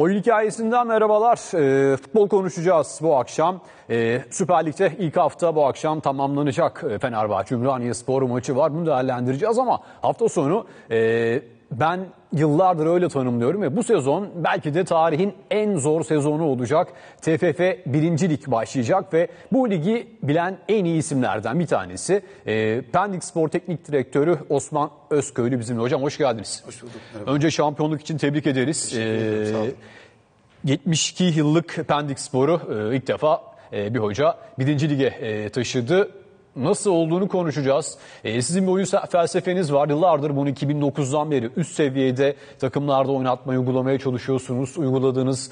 Oyun hikayesinden merhabalar. Ee, futbol konuşacağız bu akşam. Ee, Süper Lig'de ilk hafta bu akşam tamamlanacak. Ee, Fenerbahçe Ümraniye Spor maçı var. Bunu değerlendireceğiz ama hafta sonu e, ben yıllardır öyle tanımlıyorum ve bu sezon belki de tarihin en zor sezonu olacak. TFF 1. Lig başlayacak ve bu ligi bilen en iyi isimlerden bir tanesi. E, Pendik Spor Teknik Direktörü Osman Özköylü bizimle. Hocam hoş geldiniz. Hoş bulduk. Merhaba. Önce şampiyonluk için tebrik ederiz. Teşekkür ederim, sağ olun. Ee, 72 yıllık Pendik Spor'u e, ilk defa e, bir hoca birinci lige e, taşıdı. Nasıl olduğunu konuşacağız. Sizin bir oyun felsefeniz var. Yıllardır bunu 2009'dan beri üst seviyede takımlarda oynatmayı uygulamaya çalışıyorsunuz. Uyguladığınız,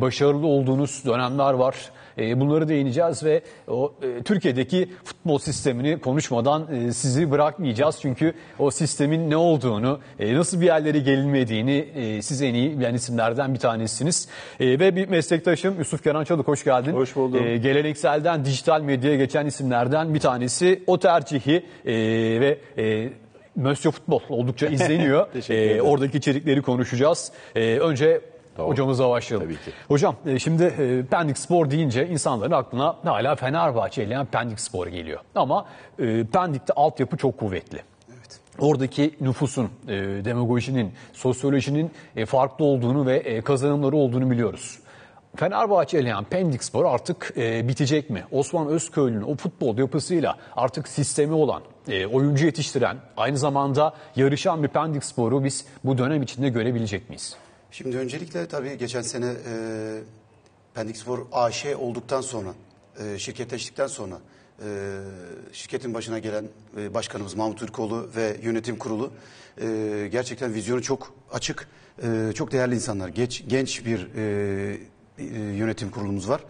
başarılı olduğunuz dönemler var. E, Bunları değineceğiz ve o e, Türkiye'deki futbol sistemini konuşmadan e, sizi bırakmayacağız. Çünkü o sistemin ne olduğunu, e, nasıl bir yerlere gelinmediğini e, siz en iyi bilen isimlerden bir tanesiniz. E, Ve bir meslektaşım Yusuf Kenan Çalık hoş geldin. Hoş buldum. E, Gelenekselden dijital medyaya geçen isimlerden bir tanesi. O tercihi e, ve e, Mösyö Futbol oldukça izleniyor. E, ederim. Oradaki içerikleri konuşacağız. E, Önce Doğru. hocamıza başlayalım. Tabii ki. Hocam e, şimdi e, Pendik Spor deyince insanların aklına hala Fenerbahçe ile Pendik Spor geliyor. Ama e, Pendik'te altyapı çok kuvvetli. Oradaki nüfusun, demagojinin, sosyolojinin farklı olduğunu ve kazanımları olduğunu biliyoruz. Fenerbahçe eleyen Pendik Spor artık e, bitecek mi? Osman Özköylü'nün o futbol yapısıyla artık sistemi olan, e, oyuncu yetiştiren, aynı zamanda yarışan bir Pendik Spor'u biz bu dönem içinde görebilecek miyiz? Şimdi öncelikle tabii geçen sene e, Pendik AŞ olduktan sonra, e, şirketleştikten sonra e, şirketin başına gelen e, başkanımız Mahmut Türkoğlu ve yönetim kurulu e, gerçekten vizyonu çok açık, e, çok değerli insanlar. Geç, genç bir e, e, yönetim kurulumuz var.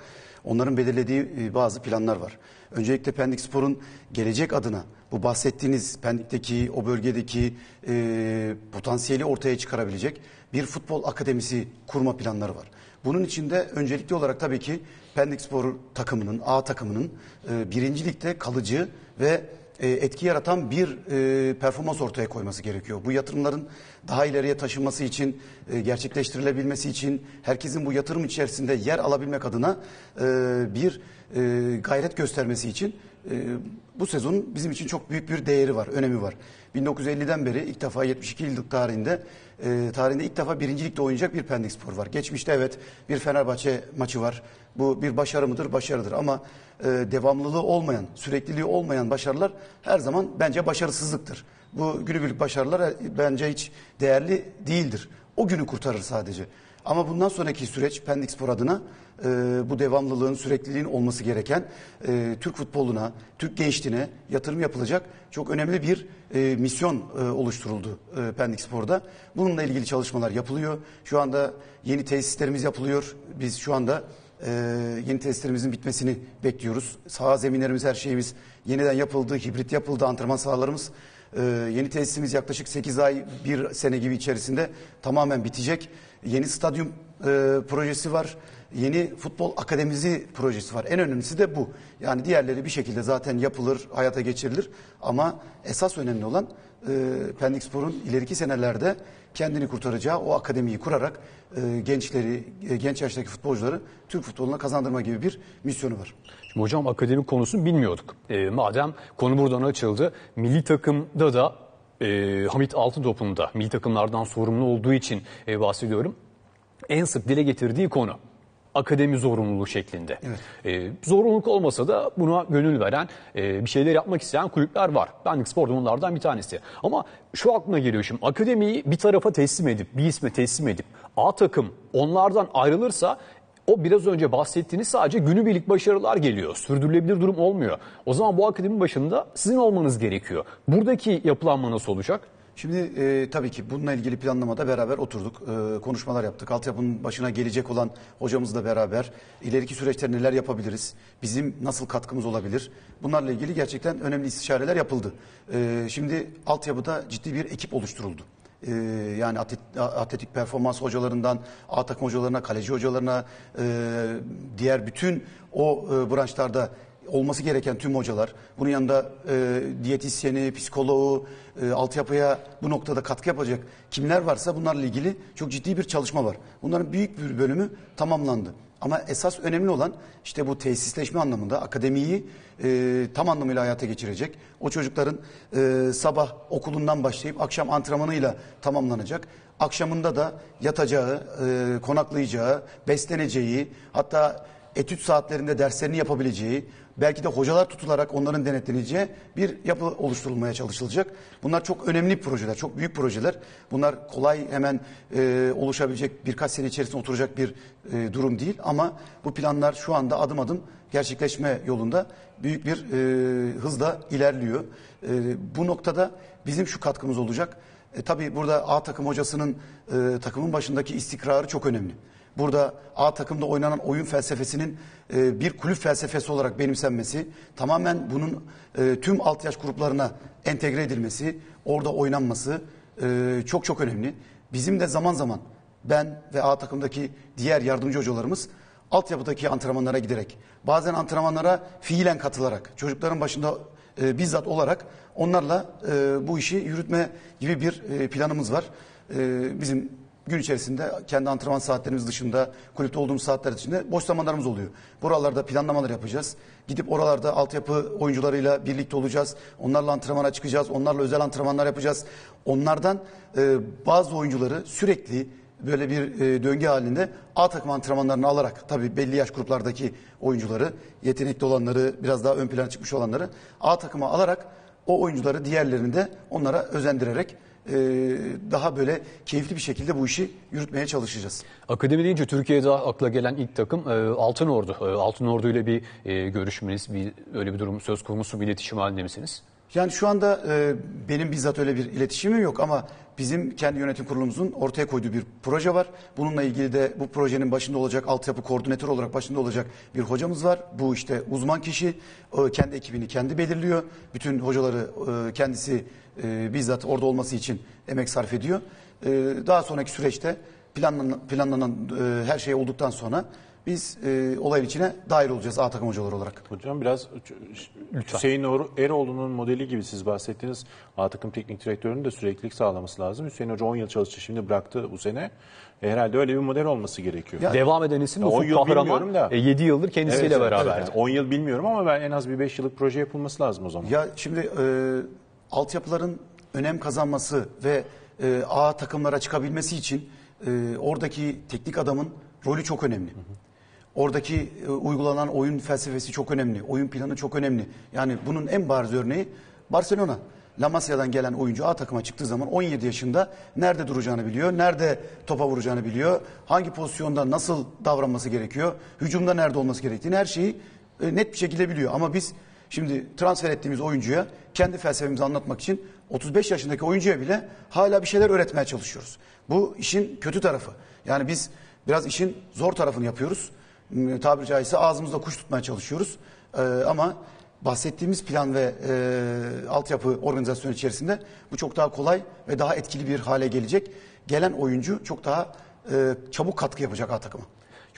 Onların belirlediği e, bazı planlar var. Öncelikle Pendik Spor'un gelecek adına bu bahsettiğiniz Pendik'teki o bölgedeki e, potansiyeli ortaya çıkarabilecek bir futbol akademisi kurma planları var. Bunun içinde öncelikli olarak tabii ki Pendik Spor takımının, A takımının e, birinci kalıcı ve e, etki yaratan bir e, performans ortaya koyması gerekiyor. Bu yatırımların daha ileriye taşınması için, e, gerçekleştirilebilmesi için, herkesin bu yatırım içerisinde yer alabilmek adına e, bir e, gayret göstermesi için e, bu sezonun bizim için çok büyük bir değeri var, önemi var. 1950'den beri ilk defa 72 yıllık tarihinde e, tarihinde ilk defa birinci ligde oynayacak bir Pendik Spor var. Geçmişte evet bir Fenerbahçe maçı var. Bu bir başarı mıdır? Başarıdır ama e, devamlılığı olmayan, sürekliliği olmayan başarılar her zaman bence başarısızlıktır. Bu günübirlik başarılar e, bence hiç değerli değildir. O günü kurtarır sadece. Ama bundan sonraki süreç Pendik Spor adına e, bu devamlılığın, sürekliliğin olması gereken e, Türk futboluna, Türk gençliğine yatırım yapılacak çok önemli bir e, misyon e, oluşturuldu e, Pendik Spor'da. Bununla ilgili çalışmalar yapılıyor. Şu anda yeni tesislerimiz yapılıyor. Biz şu anda e, yeni tesislerimizin bitmesini bekliyoruz. Saha zeminlerimiz, her şeyimiz yeniden yapıldı, hibrit yapıldı, antrenman sahalarımız. Ee, yeni tesisimiz yaklaşık 8 ay, 1 sene gibi içerisinde tamamen bitecek. Yeni stadyum e, projesi var. Yeni futbol akademisi projesi var. En önemlisi de bu. Yani diğerleri bir şekilde zaten yapılır, hayata geçirilir. Ama esas önemli olan e, Pendik Spor'un ileriki senelerde kendini kurtaracağı o akademiyi kurarak e, gençleri, e, genç yaştaki futbolcuları Türk futboluna kazandırma gibi bir misyonu var. Şimdi hocam akademik konusunu bilmiyorduk. E, madem konu buradan açıldı, milli takımda da e, Hamit Altıntop'un da milli takımlardan sorumlu olduğu için e, bahsediyorum. En sık dile getirdiği konu akademi zorunluluğu şeklinde. E, zorunluluk olmasa da buna gönül veren, e, bir şeyler yapmak isteyen kulüpler var. Benlik Spor da bunlardan bir tanesi. Ama şu aklına geliyor şimdi akademiyi bir tarafa teslim edip, bir isme teslim edip A takım onlardan ayrılırsa o biraz önce bahsettiğiniz sadece günübirlik başarılar geliyor. Sürdürülebilir durum olmuyor. O zaman bu akademi başında sizin olmanız gerekiyor. Buradaki yapılanma nasıl olacak? Şimdi e, tabii ki bununla ilgili planlamada beraber oturduk, e, konuşmalar yaptık. Altyapının başına gelecek olan hocamızla beraber ileriki süreçte neler yapabiliriz, bizim nasıl katkımız olabilir? Bunlarla ilgili gerçekten önemli istişareler yapıldı. E, şimdi altyapıda ciddi bir ekip oluşturuldu. E, yani atlet- atletik performans hocalarından, A takım hocalarına, kaleci hocalarına, e, diğer bütün o e, branşlarda olması gereken tüm hocalar, bunun yanında e, diyetisyeni, psikoloğu, e, altyapıya bu noktada katkı yapacak kimler varsa bunlarla ilgili çok ciddi bir çalışma var. Bunların büyük bir bölümü tamamlandı. Ama esas önemli olan işte bu tesisleşme anlamında akademiyi e, tam anlamıyla hayata geçirecek. O çocukların e, sabah okulundan başlayıp akşam antrenmanıyla tamamlanacak. Akşamında da yatacağı, e, konaklayacağı, besleneceği, hatta etüt saatlerinde derslerini yapabileceği, belki de hocalar tutularak onların denetleneceği bir yapı oluşturulmaya çalışılacak. Bunlar çok önemli projeler, çok büyük projeler. Bunlar kolay hemen e, oluşabilecek, birkaç sene içerisinde oturacak bir e, durum değil. Ama bu planlar şu anda adım adım gerçekleşme yolunda büyük bir e, hızla ilerliyor. E, bu noktada bizim şu katkımız olacak. E, tabii burada A takım hocasının e, takımın başındaki istikrarı çok önemli. Burada A takımda oynanan oyun felsefesinin e, bir kulüp felsefesi olarak benimsenmesi, tamamen bunun e, tüm alt yaş gruplarına entegre edilmesi, orada oynanması e, çok çok önemli. Bizim de zaman zaman ben ve A takımdaki diğer yardımcı hocalarımız altyapıdaki antrenmanlara giderek, bazen antrenmanlara fiilen katılarak, çocukların başında e, bizzat olarak onlarla e, bu işi yürütme gibi bir e, planımız var. E, bizim gün içerisinde kendi antrenman saatlerimiz dışında, kulüpte olduğumuz saatler içinde boş zamanlarımız oluyor. Buralarda planlamalar yapacağız. Gidip oralarda altyapı oyuncularıyla birlikte olacağız. Onlarla antrenmana çıkacağız. Onlarla özel antrenmanlar yapacağız. Onlardan e, bazı oyuncuları sürekli böyle bir e, döngü halinde A takım antrenmanlarını alarak tabii belli yaş gruplardaki oyuncuları, yetenekli olanları, biraz daha ön plana çıkmış olanları A takıma alarak o oyuncuları diğerlerini de onlara özendirerek e, daha böyle keyifli bir şekilde bu işi yürütmeye çalışacağız. Akademi deyince Türkiye'de akla gelen ilk takım e, Altın Ordu. E, Altın Ordu ile bir e, görüşmeniz, bir öyle bir durum söz konusu bir iletişim halinde misiniz? Yani şu anda e, benim bizzat öyle bir iletişimim yok ama bizim kendi yönetim kurulumuzun ortaya koyduğu bir proje var. Bununla ilgili de bu projenin başında olacak altyapı koordinatör olarak başında olacak bir hocamız var. Bu işte uzman kişi e, kendi ekibini kendi belirliyor. Bütün hocaları e, kendisi e, bizzat orada olması için emek sarf ediyor. E, daha sonraki süreçte planlanan, planlanan e, her şey olduktan sonra biz e, olayın içine dahil olacağız A takım hocaları olarak. Hocam biraz Hüseyin Or- Eroğlu'nun modeli gibi siz bahsettiğiniz A takım teknik direktörünün de süreklilik sağlaması lazım. Hüseyin Hoca 10 yıl çalıştı şimdi bıraktı bu sene. E, herhalde öyle bir model olması gerekiyor. Ya- Devam eden isim Ufuk yıl Kahraman. da. E, 7 yıldır kendisiyle Evet, beraber. evet. 10 yıl bilmiyorum ama ben en az bir 5 yıllık proje yapılması lazım o zaman. Ya şimdi e, altyapıların önem kazanması ve e, A takımlara çıkabilmesi için e, oradaki teknik adamın rolü çok önemli. Oradaki e, uygulanan oyun felsefesi çok önemli. Oyun planı çok önemli. Yani bunun en bariz örneği Barcelona. La Masia'dan gelen oyuncu A takıma çıktığı zaman 17 yaşında nerede duracağını biliyor, nerede topa vuracağını biliyor, hangi pozisyonda nasıl davranması gerekiyor, hücumda nerede olması gerektiğini her şeyi e, net bir şekilde biliyor. Ama biz şimdi transfer ettiğimiz oyuncuya kendi felsefemizi anlatmak için 35 yaşındaki oyuncuya bile hala bir şeyler öğretmeye çalışıyoruz. Bu işin kötü tarafı. Yani biz biraz işin zor tarafını yapıyoruz. Tabiri caizse ağzımızda kuş tutmaya çalışıyoruz. Ee, ama bahsettiğimiz plan ve e, altyapı organizasyonu içerisinde bu çok daha kolay ve daha etkili bir hale gelecek. Gelen oyuncu çok daha e, çabuk katkı yapacak A takıma.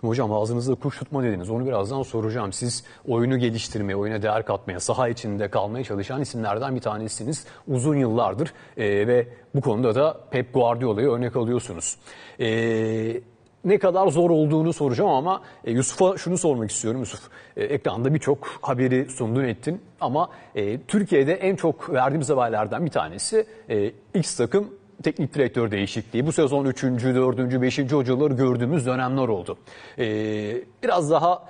Şimdi hocam ağzınızda kuş tutma dediniz. Onu birazdan soracağım. Siz oyunu geliştirmeye, oyuna değer katmaya, saha içinde kalmaya çalışan isimlerden bir tanesiniz. Uzun yıllardır e, ve bu konuda da Pep Guardiola'yı örnek alıyorsunuz. E, ne kadar zor olduğunu soracağım ama e, Yusuf'a şunu sormak istiyorum Yusuf. E, ekranda birçok haberi sundun ettin ama e, Türkiye'de en çok verdiğimiz haberlerden bir tanesi e, X takım teknik direktör değişikliği. Bu sezon 3. 4. 5. hocaları gördüğümüz dönemler oldu. Ee, biraz daha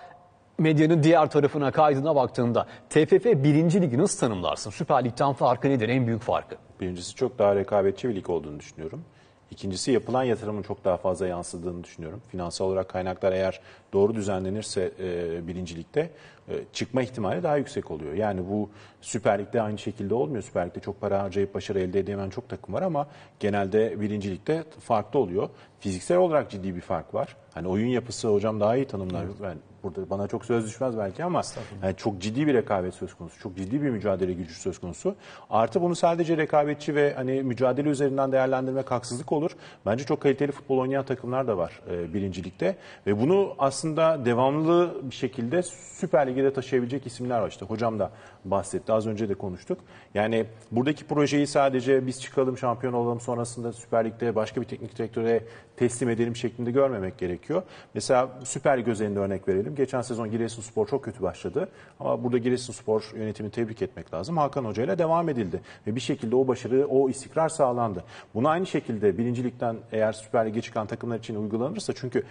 medyanın diğer tarafına kaydına baktığımda TFF 1. Ligi nasıl tanımlarsın? Süper Lig'den farkı nedir? En büyük farkı? Birincisi çok daha rekabetçi bir lig olduğunu düşünüyorum. İkincisi yapılan yatırımın çok daha fazla yansıdığını düşünüyorum. Finansal olarak kaynaklar eğer doğru düzenlenirse e, birincilikte e, çıkma ihtimali daha yüksek oluyor. Yani bu Süper Lig'de aynı şekilde olmuyor. Süper Lig'de çok para harcayıp başarı elde edemeyen çok takım var ama genelde birincilikte farklı oluyor. Fiziksel olarak ciddi bir fark var. Hani oyun yapısı hocam daha iyi tanımlar. Ben burada bana çok söz düşmez belki ama yani çok ciddi bir rekabet söz konusu. Çok ciddi bir mücadele gücü söz konusu. Artı bunu sadece rekabetçi ve hani mücadele üzerinden değerlendirmek haksızlık olur. Bence çok kaliteli futbol oynayan takımlar da var e, birincilikte ve bunu aslında devamlı bir şekilde Süper Lig'e de taşıyabilecek isimler var. İşte hocam da bahsetti. Az önce de konuştuk. Yani buradaki projeyi sadece biz çıkalım şampiyon olalım sonrasında Süper Lig'de başka bir teknik direktöre teslim edelim şeklinde görmemek gerekiyor. Mesela Süper Lig özelinde örnek verelim. Geçen sezon Giresunspor çok kötü başladı. Ama burada Giresunspor yönetimini tebrik etmek lazım. Hakan Hoca ile devam edildi. Ve bir şekilde o başarı, o istikrar sağlandı. Bunu aynı şekilde birincilikten eğer Süper Lig'e çıkan takımlar için uygulanırsa çünkü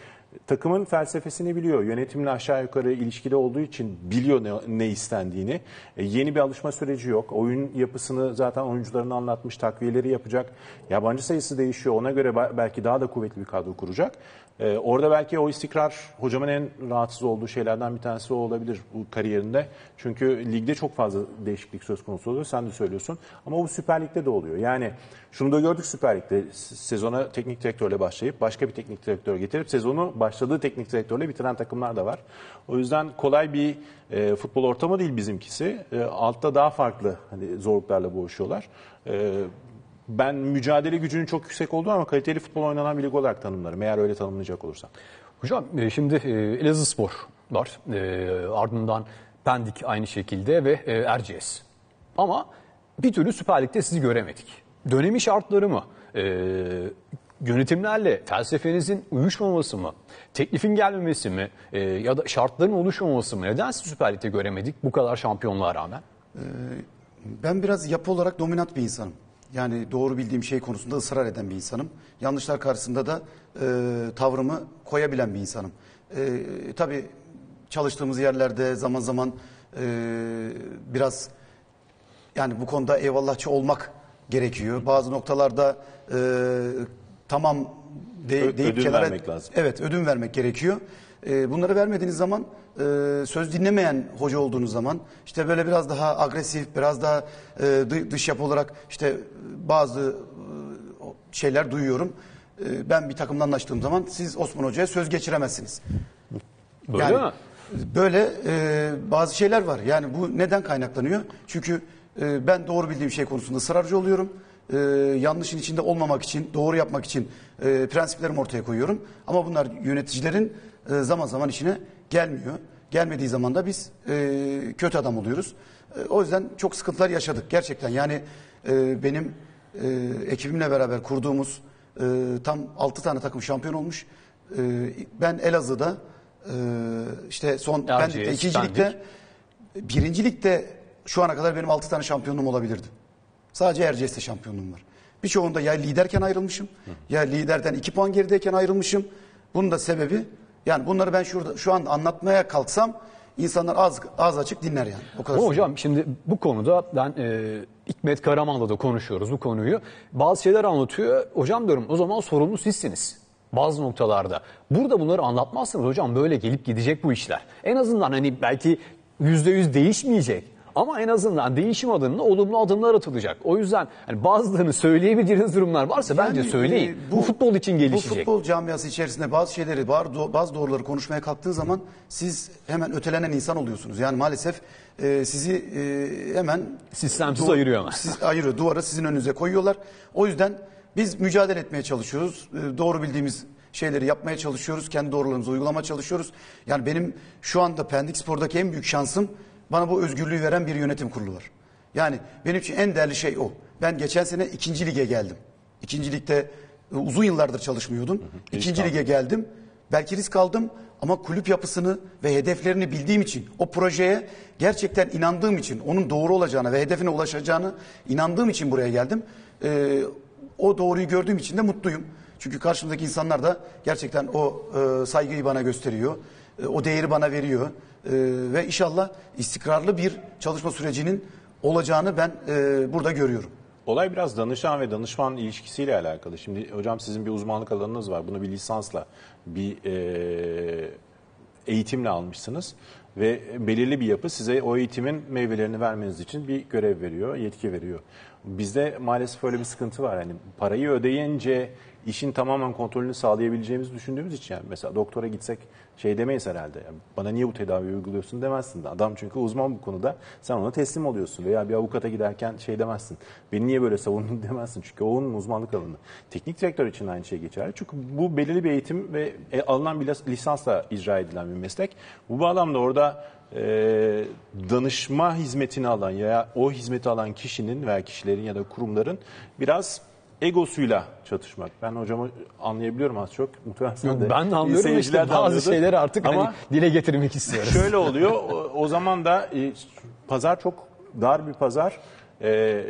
takımın felsefesini biliyor. Yönetimle aşağı yukarı ilişkide olduğu için biliyor ne, ne istendiğini. E, yeni bir alışma süreci yok. Oyun yapısını zaten oyuncularına anlatmış, takviyeleri yapacak. Yabancı sayısı değişiyor. Ona göre belki daha da kuvvetli bir kadro kuracak. E, orada belki o istikrar hocamın en rahatsız olduğu şeylerden bir tanesi o olabilir bu kariyerinde. Çünkü ligde çok fazla değişiklik söz konusu oluyor. Sen de söylüyorsun. Ama bu Süper Lig'de de oluyor. Yani şunu da gördük Süper Lig'de. Sezona teknik direktörle başlayıp başka bir teknik direktör getirip sezonu başladığı teknik direktörle bitiren takımlar da var. O yüzden kolay bir e, futbol ortamı değil bizimkisi. E, altta daha farklı hani zorluklarla boğuşuyorlar. E, ben mücadele gücünün çok yüksek olduğu ama kaliteli futbol oynanan bir lig olarak tanımlarım. Eğer öyle tanımlayacak olursam. Hocam e, şimdi e, Elazığspor var. E, ardından Pendik aynı şekilde ve e, Erciyes. Ama bir türlü Süper Lig'de sizi göremedik. Dönemi şartları mı? E, yönetimlerle felsefenizin uyuşmaması mı? Teklifin gelmemesi mi? E, ya da şartların oluşmaması mı? Neden sizi Süper Lig'de göremedik bu kadar şampiyonluğa rağmen? Ben biraz yapı olarak dominant bir insanım. Yani doğru bildiğim şey konusunda ısrar eden bir insanım. Yanlışlar karşısında da e, tavrımı koyabilen bir insanım. E, tabii çalıştığımız yerlerde zaman zaman e, biraz yani bu konuda eyvallahçı olmak gerekiyor. Bazı noktalarda e, tamam de, Ö- deyip ödün kenara vermek lazım. Evet ödün vermek gerekiyor. E, bunları vermediğiniz zaman e, söz dinlemeyen hoca olduğunuz zaman işte böyle biraz daha agresif, biraz daha e, dı- dış yapı olarak işte bazı e, şeyler duyuyorum. E, ben bir takımla anlaştığım zaman siz Osman Hoca'ya söz geçiremezsiniz. Böyle yani, mi? Böyle e, bazı şeyler var. Yani bu neden kaynaklanıyor? Çünkü e, ben doğru bildiğim şey konusunda ısrarcı oluyorum. E, yanlışın içinde olmamak için, doğru yapmak için e, prensiplerimi ortaya koyuyorum. Ama bunlar yöneticilerin e, zaman zaman işine gelmiyor. Gelmediği zaman da biz e, kötü adam oluyoruz. E, o yüzden çok sıkıntılar yaşadık gerçekten. Yani e, benim e, ekibimle beraber kurduğumuz e, tam 6 tane takım şampiyon olmuş. E, ben Elazığ'da ee, işte son Erciyes, Pendik'te, ikinci ligde, birinci ligde şu ana kadar benim altı tane şampiyonluğum olabilirdi. Sadece Erciyes'te şampiyonluğum var. Birçoğunda ya liderken ayrılmışım, ya liderden iki puan gerideyken ayrılmışım. Bunun da sebebi, yani bunları ben şurada şu an anlatmaya kalksam insanlar az az açık dinler yani. O kadar Ama hocam şimdi bu konuda ben e, Hikmet Karaman'la da konuşuyoruz bu konuyu. Bazı şeyler anlatıyor. Hocam diyorum o zaman sorumlu sizsiniz. Bazı noktalarda. Burada bunları anlatmazsınız hocam böyle gelip gidecek bu işler. En azından hani belki yüzde yüz değişmeyecek. Ama en azından değişim adımına olumlu adımlar atılacak. O yüzden hani bazılarını söyleyebileceğiniz durumlar varsa bence Yani, söyleyin. e, bu, futbol için Bu gelişecek. futbol camiası içerisinde bazı şeyleri, bazı doğruları konuşmaya kalktığı zaman siz hemen ötelenen insan oluyorsunuz. Yani maalesef e, sizi e, hemen Sistemsiz ayırıyor ama. Siz, ayırıyor. Duvara sizin önünüze koyuyorlar. O yüzden biz mücadele etmeye çalışıyoruz. E, doğru bildiğimiz şeyleri yapmaya çalışıyoruz. Kendi doğrularımızı uygulamaya çalışıyoruz. Yani benim şu anda Pendik Spor'daki en büyük şansım bana bu özgürlüğü veren bir yönetim kurulu var. Yani benim için en değerli şey o. Ben geçen sene ikinci lige geldim. İkinci ligde e, uzun yıllardır çalışmıyordum. İkinci lige geldim. Belki risk aldım ama kulüp yapısını ve hedeflerini bildiğim için, o projeye gerçekten inandığım için, onun doğru olacağına ve hedefine ulaşacağını inandığım için buraya geldim. Ee, o doğruyu gördüğüm için de mutluyum. Çünkü karşımdaki insanlar da gerçekten o e, saygıyı bana gösteriyor. E, o değeri bana veriyor. E, ve inşallah istikrarlı bir çalışma sürecinin olacağını ben e, burada görüyorum. Olay biraz danışan ve danışman ilişkisiyle alakalı. Şimdi hocam sizin bir uzmanlık alanınız var. Bunu bir lisansla, bir eğitimle almışsınız. ve belirli bir yapı size o eğitimin meyvelerini vermeniz için bir görev veriyor, yetki veriyor. Bizde maalesef öyle bir sıkıntı var. Yani parayı ödeyince işin tamamen kontrolünü sağlayabileceğimizi düşündüğümüz için yani mesela doktora gitsek şey demeyiz herhalde. Yani bana niye bu tedaviyi uyguluyorsun demezsin. Adam çünkü uzman bu konuda. Sen ona teslim oluyorsun veya bir avukata giderken şey demezsin. Beni niye böyle savundun demezsin. Çünkü o onun uzmanlık alanı. Teknik direktör için aynı şey geçerli. Çünkü bu belirli bir eğitim ve e, alınan bir lisansla icra edilen bir meslek. Bu bağlamda orada e, danışma hizmetini alan ya o hizmeti alan kişinin veya kişilerin ya da kurumların biraz egosuyla çatışmak. Ben hocamı anlayabiliyorum az çok. Muhtemelen sen de. Ben de anlıyorum işte bazı anlıyordur. şeyleri artık Ama hani dile getirmek istiyoruz. şöyle oluyor. O, o zaman da e, pazar çok dar bir pazar. E,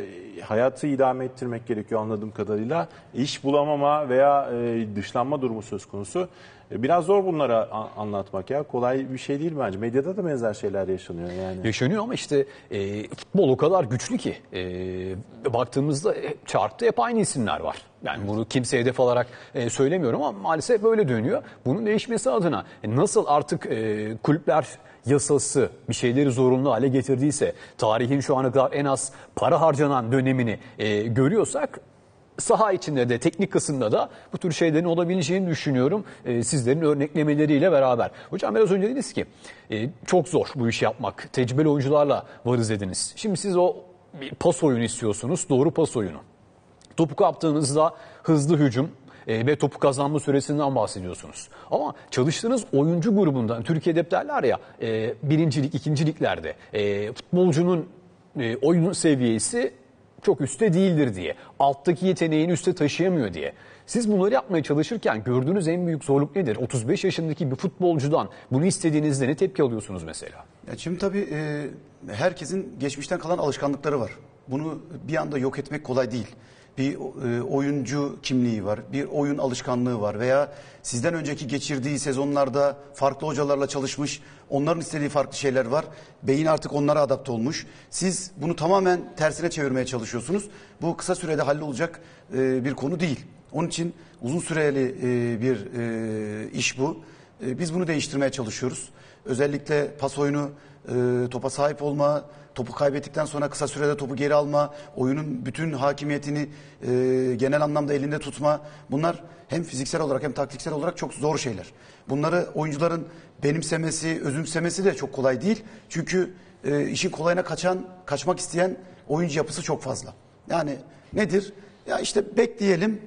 hayatı idame ettirmek gerekiyor anladığım kadarıyla. İş bulamama veya e, dışlanma durumu söz konusu. E, biraz zor bunlara anlatmak ya. Kolay bir şey değil bence. Medyada da benzer şeyler yaşanıyor yani. Yaşanıyor ama işte e, futbol o kadar güçlü ki e, baktığımızda e, chartta hep aynı isimler var. Yani bunu kimse hedef alarak e, söylemiyorum ama maalesef böyle dönüyor. Bunun değişmesi adına e, nasıl artık e, kulüpler yasası bir şeyleri zorunlu hale getirdiyse tarihin şu ana kadar en az para harcanan dönemini e, görüyorsak saha içinde de teknik kısımda da bu tür şeylerin olabileceğini düşünüyorum e, sizlerin örneklemeleriyle beraber. Hocam biraz önce dediniz ki e, çok zor bu işi yapmak. Tecrübeli oyuncularla varız dediniz. Şimdi siz o bir pas oyunu istiyorsunuz. Doğru pas oyunu. Topu kaptığınızda hızlı hücum e, ve topu kazanma süresinden bahsediyorsunuz. Ama çalıştığınız oyuncu grubundan, Türkiye'de derler ya e, birincilik, ikinciliklerde e, futbolcunun e, oyun seviyesi çok üstte değildir diye. Alttaki yeteneğini üste taşıyamıyor diye. Siz bunları yapmaya çalışırken gördüğünüz en büyük zorluk nedir? 35 yaşındaki bir futbolcudan bunu istediğinizde ne tepki alıyorsunuz mesela? Ya şimdi tabii herkesin geçmişten kalan alışkanlıkları var. Bunu bir anda yok etmek kolay değil. Bir e, oyuncu kimliği var, bir oyun alışkanlığı var veya sizden önceki geçirdiği sezonlarda farklı hocalarla çalışmış, onların istediği farklı şeyler var. Beyin artık onlara adapte olmuş. Siz bunu tamamen tersine çevirmeye çalışıyorsunuz. Bu kısa sürede hallolacak e, bir konu değil. Onun için uzun süreli e, bir e, iş bu. E, biz bunu değiştirmeye çalışıyoruz. Özellikle pas oyunu, e, topa sahip olma, topu kaybettikten sonra kısa sürede topu geri alma, oyunun bütün hakimiyetini e, genel anlamda elinde tutma. Bunlar hem fiziksel olarak hem taktiksel olarak çok zor şeyler. Bunları oyuncuların benimsemesi, özümsemesi de çok kolay değil. Çünkü e, işin kolayına kaçan, kaçmak isteyen oyuncu yapısı çok fazla. Yani nedir? Ya işte bekleyelim,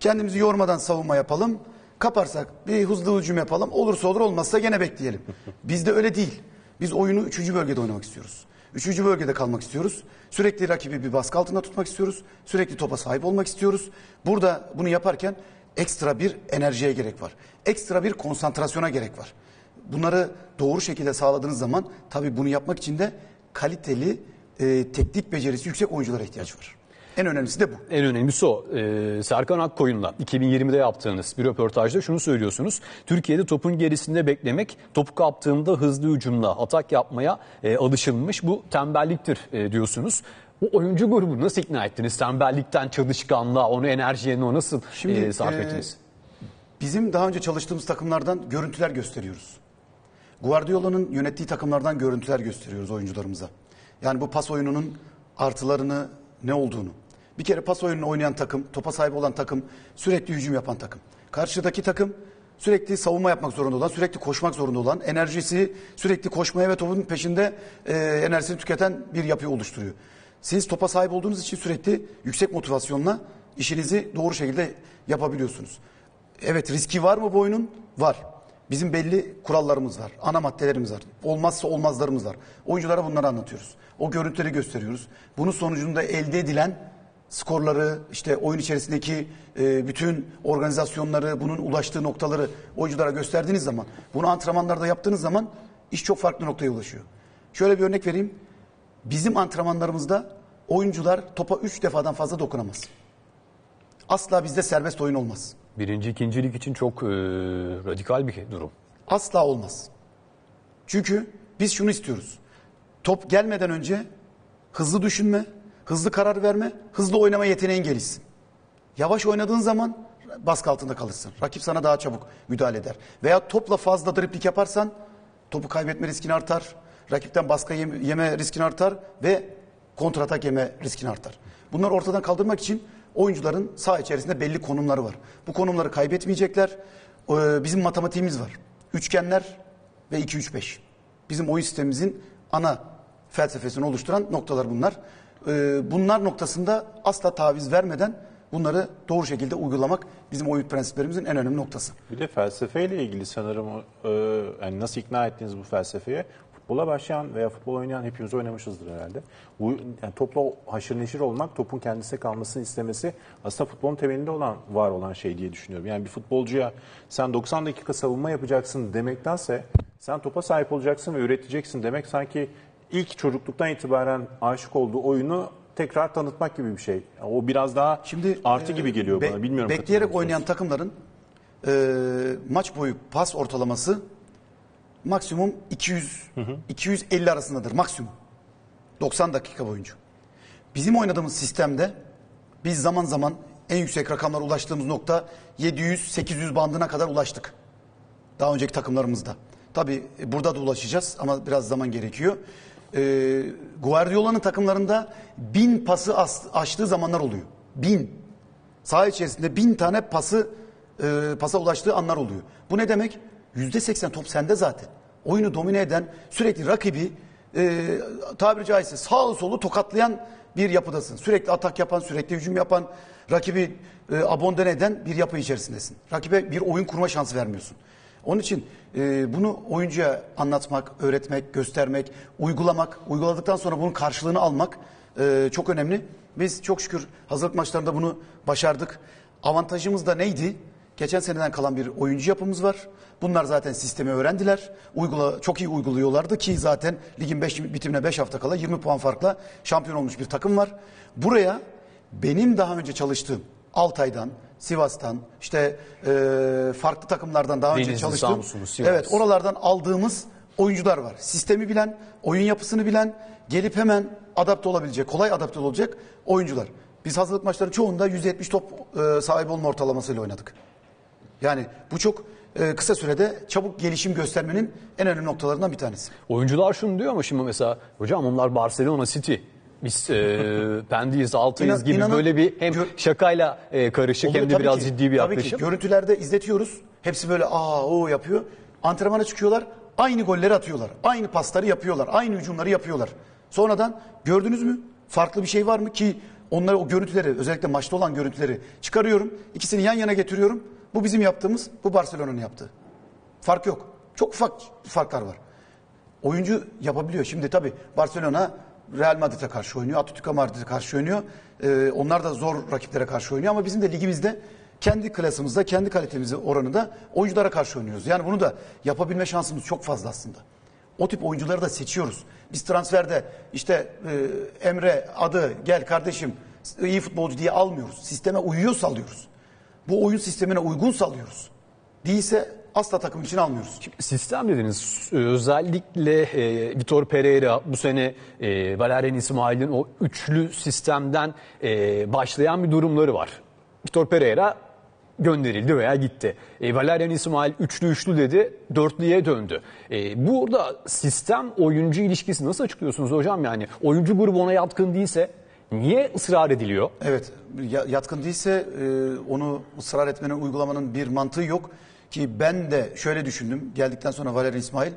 kendimizi yormadan savunma yapalım. Kaparsak bir hızlı hücum yapalım. Olursa olur olmazsa gene bekleyelim. Bizde öyle değil. Biz oyunu üçüncü bölgede oynamak istiyoruz. Üçüncü bölgede kalmak istiyoruz. Sürekli rakibi bir baskı altında tutmak istiyoruz. Sürekli topa sahip olmak istiyoruz. Burada bunu yaparken ekstra bir enerjiye gerek var. Ekstra bir konsantrasyona gerek var. Bunları doğru şekilde sağladığınız zaman tabii bunu yapmak için de kaliteli, e, teknik becerisi yüksek oyunculara ihtiyaç var. En önemlisi de bu. En önemlisi o. Ee, Serkan Akkoyun'la 2020'de yaptığınız bir röportajda şunu söylüyorsunuz. Türkiye'de topun gerisinde beklemek, topu kaptığında hızlı hücumla atak yapmaya e, alışılmış. Bu tembelliktir e, diyorsunuz. Bu oyuncu grubunu nasıl ikna ettiniz? Tembellikten çalışkanlığa, onu enerjiye o nasıl Şimdi, e, sarf e, ettiniz? Bizim daha önce çalıştığımız takımlardan görüntüler gösteriyoruz. Guardiola'nın yönettiği takımlardan görüntüler gösteriyoruz oyuncularımıza. Yani bu pas oyununun artılarını ne olduğunu. Bir kere pas oyununu oynayan takım, topa sahip olan takım, sürekli hücum yapan takım. Karşıdaki takım sürekli savunma yapmak zorunda olan, sürekli koşmak zorunda olan, enerjisi sürekli koşmaya ve topun peşinde e, enerjisini tüketen bir yapıyı oluşturuyor. Siz topa sahip olduğunuz için sürekli yüksek motivasyonla işinizi doğru şekilde yapabiliyorsunuz. Evet riski var mı bu oyunun? Var. Bizim belli kurallarımız var. Ana maddelerimiz var. Olmazsa olmazlarımız var. Oyunculara bunları anlatıyoruz. O görüntüleri gösteriyoruz. Bunun sonucunda elde edilen skorları, işte oyun içerisindeki e, bütün organizasyonları, bunun ulaştığı noktaları oyunculara gösterdiğiniz zaman, bunu antrenmanlarda yaptığınız zaman iş çok farklı noktaya ulaşıyor. Şöyle bir örnek vereyim. Bizim antrenmanlarımızda oyuncular topa 3 defadan fazla dokunamaz. Asla bizde serbest oyun olmaz. Birinci, ikincilik için çok e, radikal bir durum. Asla olmaz. Çünkü biz şunu istiyoruz. Top gelmeden önce hızlı düşünme, hızlı karar verme, hızlı oynama yeteneğin gelişsin. Yavaş oynadığın zaman baskı altında kalırsın. Rakip sana daha çabuk müdahale eder. Veya topla fazla driplik yaparsan topu kaybetme riskin artar. Rakipten baskı yeme, riskin artar ve kontratak yeme riskin artar. Bunları ortadan kaldırmak için oyuncuların saha içerisinde belli konumları var. Bu konumları kaybetmeyecekler. Ee, bizim matematiğimiz var. Üçgenler ve 2-3-5. Bizim oyun sistemimizin ana felsefesini oluşturan noktalar bunlar. Ee, bunlar noktasında asla taviz vermeden bunları doğru şekilde uygulamak bizim oyun prensiplerimizin en önemli noktası. Bir de felsefeyle ilgili sanırım e, yani nasıl ikna ettiniz bu felsefeye? Futbola başlayan veya futbol oynayan hepimiz oynamışızdır herhalde. Bu, yani topla haşır neşir olmak, topun kendisine kalmasını istemesi aslında futbolun temelinde olan var olan şey diye düşünüyorum. Yani bir futbolcuya sen 90 dakika savunma yapacaksın demektense sen topa sahip olacaksın ve üreteceksin demek sanki ilk çocukluktan itibaren aşık olduğu oyunu tekrar tanıtmak gibi bir şey. O biraz daha Şimdi artı e, gibi geliyor be- bana. Bilmiyorum. Bekleyerek oynayan takımların e, maç boyu pas ortalaması maksimum 200 250 arasındadır maksimum. 90 dakika boyunca. Bizim oynadığımız sistemde biz zaman zaman en yüksek rakamlara ulaştığımız nokta 700-800 bandına kadar ulaştık. Daha önceki takımlarımızda. Tabi burada da ulaşacağız ama biraz zaman gerekiyor. Ee, Guardiola'nın takımlarında bin pası as- aştığı zamanlar oluyor. Bin. Saha içerisinde bin tane pası e, pasa ulaştığı anlar oluyor. Bu ne demek? Yüzde seksen top sende zaten. Oyunu domine eden, sürekli rakibi e, tabiri caizse sağlı solu tokatlayan bir yapıdasın. Sürekli atak yapan, sürekli hücum yapan, rakibi e, abondene eden bir yapı içerisindesin. Rakibe bir oyun kurma şansı vermiyorsun. Onun için e, bunu oyuncuya anlatmak, öğretmek, göstermek, uygulamak, uyguladıktan sonra bunun karşılığını almak e, çok önemli. Biz çok şükür hazırlık maçlarında bunu başardık. Avantajımız da neydi? Geçen seneden kalan bir oyuncu yapımız var. Bunlar zaten sistemi öğrendiler. Uygula, çok iyi uyguluyorlardı ki zaten ligin beş, bitimine 5 hafta kala 20 puan farkla şampiyon olmuş bir takım var. Buraya benim daha önce çalıştığım Altay'dan, Sivas'tan, işte e, farklı takımlardan daha önce Denizli, çalıştığım. Samsun'u, Sivas. Evet, oralardan aldığımız oyuncular var. Sistemi bilen, oyun yapısını bilen, gelip hemen adapte olabilecek, kolay adapte olacak oyuncular. Biz hazırlık maçları çoğunda 170 top e, sahibi olma ortalamasıyla oynadık. Yani bu çok e, kısa sürede çabuk gelişim göstermenin en önemli noktalarından bir tanesi. Oyuncular şunu diyor ama şimdi mesela hocam onlar Barcelona City. Biz e, Pendik'iz, Altay'ız İnan- gibi inanın- böyle bir hem Gör- şakayla e, karışık Oluyor hem de tabii biraz ki. ciddi bir Tabii yaklaşım. ki. Görüntülerde izletiyoruz. Hepsi böyle aa o yapıyor. Antrenmana çıkıyorlar. Aynı golleri atıyorlar. Aynı pasları yapıyorlar. Aynı hücumları yapıyorlar. Sonradan gördünüz mü? Farklı bir şey var mı ki onları o görüntüleri özellikle maçta olan görüntüleri çıkarıyorum. İkisini yan yana getiriyorum. Bu bizim yaptığımız, bu Barcelona'nın yaptığı. Fark yok. Çok ufak farklar var. Oyuncu yapabiliyor. Şimdi tabii Barcelona Real Madrid'e karşı oynuyor. Atletico Madrid'e karşı oynuyor. Ee, onlar da zor rakiplere karşı oynuyor ama bizim de ligimizde kendi klasımızda, kendi kalitemizi oranında oyunculara karşı oynuyoruz. Yani bunu da yapabilme şansımız çok fazla aslında. O tip oyuncuları da seçiyoruz. Biz transferde işte e, Emre adı gel kardeşim iyi futbolcu diye almıyoruz. Sisteme uyuyorsa alıyoruz. Bu oyun sistemine uygun alıyoruz. Değilse asla takım için almıyoruz. Sistem dediniz özellikle e, Vitor Pereira bu sene e, Valerian İsmail'in o üçlü sistemden e, başlayan bir durumları var. Vitor Pereira gönderildi veya gitti. E, Valerian İsmail üçlü üçlü dedi, dörtlüye döndü. E, burada sistem oyuncu ilişkisi nasıl açıklıyorsunuz hocam? Yani oyuncu grubu ona yatkın değilse niye ısrar ediliyor? Evet, ya- yatkın değilse e, onu ısrar etmenin, uygulamanın bir mantığı yok. Ki ben de şöyle düşündüm, geldikten sonra Valerian İsmail,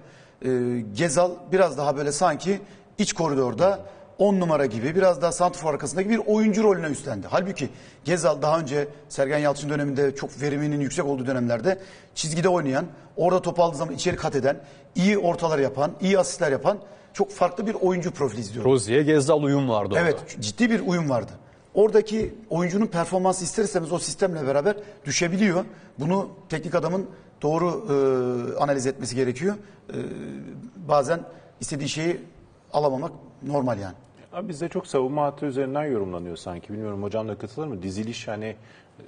e, Gezal biraz daha böyle sanki iç koridorda 10 numara gibi, biraz daha santrfor arkasındaki bir oyuncu rolüne üstlendi. Halbuki Gezal daha önce Sergen Yalçın döneminde çok veriminin yüksek olduğu dönemlerde çizgide oynayan, orada top aldığı zaman içeri kat eden, iyi ortalar yapan, iyi asistler yapan çok farklı bir oyuncu profili izliyorum. Rozi'ye Gezdal uyum vardı orada. Evet ciddi bir uyum vardı. Oradaki oyuncunun performansı ister istemez o sistemle beraber düşebiliyor. Bunu teknik adamın doğru e, analiz etmesi gerekiyor. E, bazen istediği şeyi alamamak normal yani. Abi bizde çok savunma hattı üzerinden yorumlanıyor sanki. Bilmiyorum hocam da katılır mı? Diziliş hani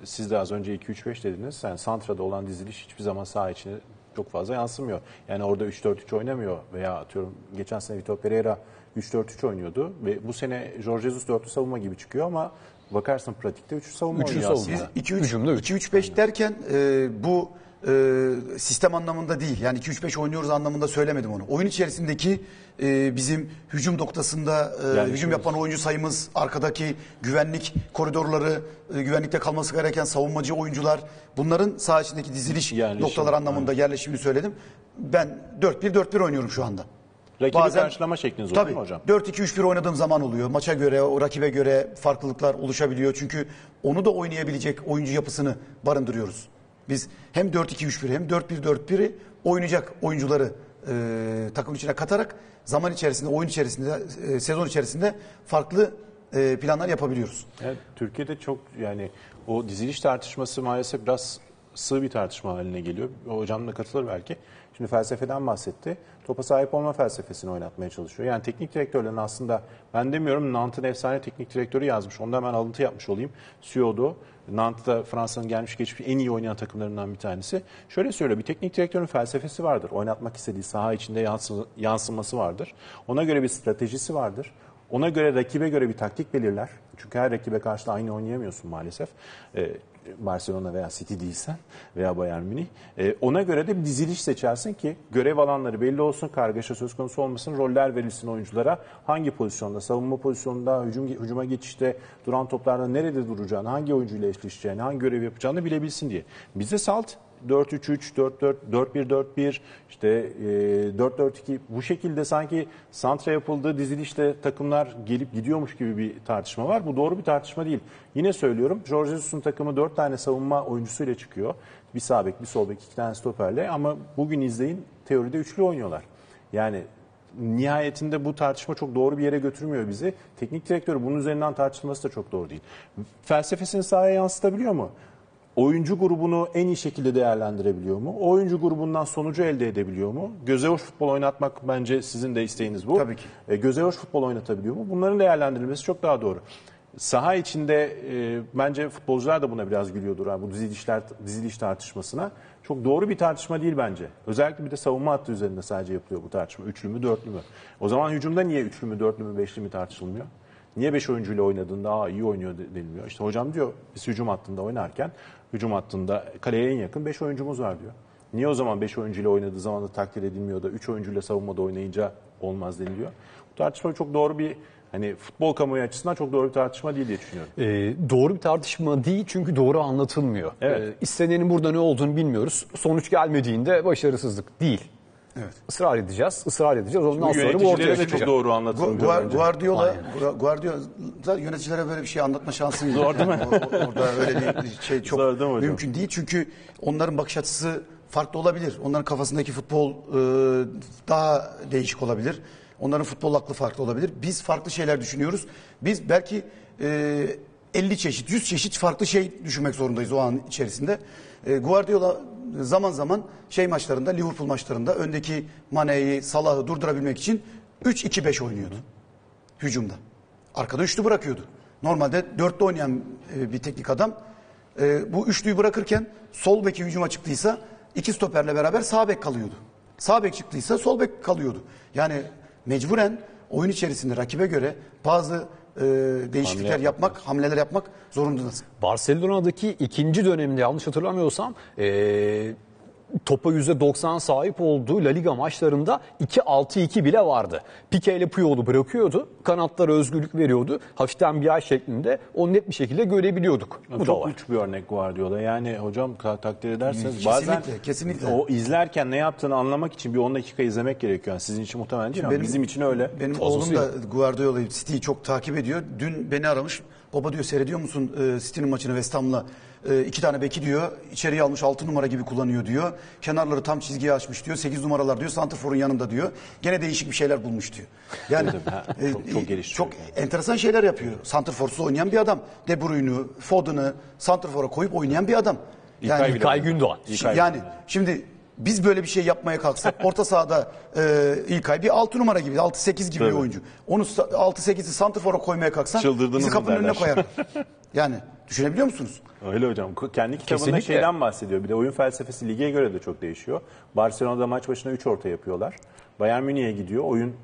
siz de az önce 2-3-5 dediniz. Yani Santra'da olan diziliş hiçbir zaman saha içine çok fazla yansımıyor. Yani orada 3-4-3 oynamıyor veya atıyorum geçen sene Vitor Pereira 3-4-3 oynuyordu ve bu sene Jorge Jesus 4'lü savunma gibi çıkıyor ama bakarsın pratikte 3 savunma Üçlü oynuyor savunma. aslında. Biz 2-3 Hücumda üç. 2-3-5 derken e, bu e, sistem anlamında değil. Yani 2-3-5 oynuyoruz anlamında söylemedim onu. Oyun içerisindeki e, bizim hücum noktasında e, Yani hücum yapan oyuncu sayımız, arkadaki güvenlik koridorları, e, güvenlikte kalması gereken savunmacı oyuncular, bunların saha içindeki diziliş Yerleşim, noktalar anlamında yerleşimini söyledim. Ben 4-1-4-1 oynuyorum şu anda. Rakibi karşılama şekliniz oluyor Tabii. mu hocam? 4-2-3-1 oynadığım zaman oluyor. Maça göre, o rakibe göre farklılıklar oluşabiliyor. Çünkü onu da oynayabilecek oyuncu yapısını barındırıyoruz. Biz hem 4-2-3-1 hem 4-1-4-1'i oynayacak oyuncuları e, takım içine katarak zaman içerisinde, oyun içerisinde, e, sezon içerisinde farklı e, planlar yapabiliyoruz. Evet, Türkiye'de çok yani o diziliş tartışması maalesef biraz sığ bir tartışma haline geliyor. Hocam da katılır belki. Şimdi felsefeden bahsetti. Topa sahip olma felsefesini oynatmaya çalışıyor. Yani teknik direktörlerin aslında ben demiyorum Nant'ın efsane teknik direktörü yazmış. Ondan ben alıntı yapmış olayım. Siodo. Nant'ta Fransa'nın gelmiş geçmiş en iyi oynayan takımlarından bir tanesi. Şöyle söylüyor bir teknik direktörün felsefesi vardır. Oynatmak istediği saha içinde yansı- yansıması vardır. Ona göre bir stratejisi vardır. Ona göre rakibe göre bir taktik belirler. Çünkü her rakibe karşı da aynı oynayamıyorsun maalesef. Ee, Barcelona veya City değilsen veya Bayern Münih. Ee, ona göre de bir diziliş seçersin ki görev alanları belli olsun, kargaşa söz konusu olmasın, roller verilsin oyunculara. Hangi pozisyonda, savunma pozisyonunda, hücum, hücuma geçişte, duran toplarda nerede duracağını, hangi oyuncuyla eşleşeceğini, hangi görev yapacağını bilebilsin diye. Bizde salt 4-3-3, 4-4, 4-1-4-1, işte e, 4-4-2 bu şekilde sanki santra yapıldığı dizilişte takımlar gelip gidiyormuş gibi bir tartışma var. Bu doğru bir tartışma değil. Yine söylüyorum Jorge Jesus'un takımı 4 tane savunma oyuncusuyla çıkıyor. Bir sağ bek, bir sol bek, iki tane stoperle ama bugün izleyin teoride üçlü oynuyorlar. Yani nihayetinde bu tartışma çok doğru bir yere götürmüyor bizi. Teknik direktörü bunun üzerinden tartışılması da çok doğru değil. Felsefesini sahaya yansıtabiliyor mu? Oyuncu grubunu en iyi şekilde değerlendirebiliyor mu? O oyuncu grubundan sonucu elde edebiliyor mu? Göze hoş futbol oynatmak bence sizin de isteğiniz bu. Tabii ki. E, göze hoş futbol oynatabiliyor mu? Bunların değerlendirilmesi çok daha doğru. Saha içinde e, bence futbolcular da buna biraz gülüyordur. ha, bu dizilişler, diziliş tartışmasına. Çok doğru bir tartışma değil bence. Özellikle bir de savunma hattı üzerinde sadece yapılıyor bu tartışma. Üçlü mü, dörtlü mü? O zaman hücumda niye üçlü mü, dörtlü mü, beşli mi tartışılmıyor? Niye 5 oyuncuyla oynadığında Aa, iyi oynuyor de- deniliyor. İşte hocam diyor biz hücum hattında oynarken hücum hattında kaleye en yakın 5 oyuncumuz var diyor. Niye o zaman 5 oyuncuyla oynadığı zaman da takdir edilmiyor da 3 oyuncuyla savunmada oynayınca olmaz deniliyor. Bu tartışma çok doğru bir hani futbol kamuoyu açısından çok doğru bir tartışma değil diye düşünüyorum. Ee, doğru bir tartışma değil çünkü doğru anlatılmıyor. Evet. Ee, istenenin burada ne olduğunu bilmiyoruz. Sonuç gelmediğinde başarısızlık değil. Evet. Israr edeceğiz, ısrar edeceğiz. Ondan Bu sonra bu ortaya de çok çıkacak. doğru Gu- anlatılıyor. Guardiola, Gu- Guardiola zaten yöneticilere böyle bir şey anlatma şansın yok. Zor değil mi? Orada öyle bir şey çok Zor mümkün değil. Çünkü onların bakış açısı farklı olabilir. Onların kafasındaki futbol e, daha değişik olabilir. Onların futbol aklı farklı olabilir. Biz farklı şeyler düşünüyoruz. Biz belki e, 50 çeşit, 100 çeşit farklı şey düşünmek zorundayız o an içerisinde. E, Guardiola zaman zaman şey maçlarında, Liverpool maçlarında öndeki Mane'yi, Salah'ı durdurabilmek için 3-2-5 oynuyordu hücumda. Arkada üçlü bırakıyordu. Normalde dörtlü oynayan e, bir teknik adam e, bu üçlüyü bırakırken sol beki hücuma çıktıysa iki stoperle beraber sağ bek kalıyordu. Sağ bek çıktıysa sol bek kalıyordu. Yani mecburen oyun içerisinde rakibe göre bazı e, değişiklikler Hamle yapmak, hamleler yapmak zorundasın. Barcelona'daki ikinci döneminde yanlış hatırlamıyorsam eee topa %90 sahip olduğu La Liga maçlarında 2-6-2 bile vardı. Pique ile Puyol'u bırakıyordu. Kanatlara özgürlük veriyordu. Hafiften bir ay şeklinde onu net bir şekilde görebiliyorduk. Bu da çok var. uç bir örnek Guardiola. Yani hocam ta- takdir ederseniz Kesinlikle, bazen kesinlikle. o izlerken ne yaptığını anlamak için bir 10 dakika izlemek gerekiyor. Yani sizin için muhtemelen değil ama Benim- bizim için öyle. Benim oğlum da Guardiola'yı, City'yi çok takip ediyor. Dün beni aramış. Baba diyor seyrediyor musun e, City'nin maçını West Ham'la? E, iki tane beki diyor. İçeriye almış 6 numara gibi kullanıyor diyor. Kenarları tam çizgiye açmış diyor. 8 numaralar diyor. Santrfor'un yanında diyor. Gene değişik bir şeyler bulmuş diyor. Yani e, çok- çok geliştiriyor Çok enteresan şeyler yapıyor. Santrfor'suz oynayan bir adam. De Bruyne'u, Foden'ı Santrfor'a koyup oynayan bir adam. İlkay bile İlkay oynadı. Gündoğan. İlkay yani şimdi biz böyle bir şey yapmaya kalksak orta sahada e, İlkay bir 6 numara gibi 6-8 gibi bir Tabii. oyuncu. Onu sa- 6-8'i santrfora koymaya kalksan Çıldırdınız bizi mı kapının önüne derler. koyar. yani düşünebiliyor musunuz? Öyle hocam. Kendi kitabında Kesinlikle. şeyden bahsediyor. Bir de oyun felsefesi lige göre de çok değişiyor. Barcelona'da maç başına 3 orta yapıyorlar. Bayern Münih'e gidiyor. Oyun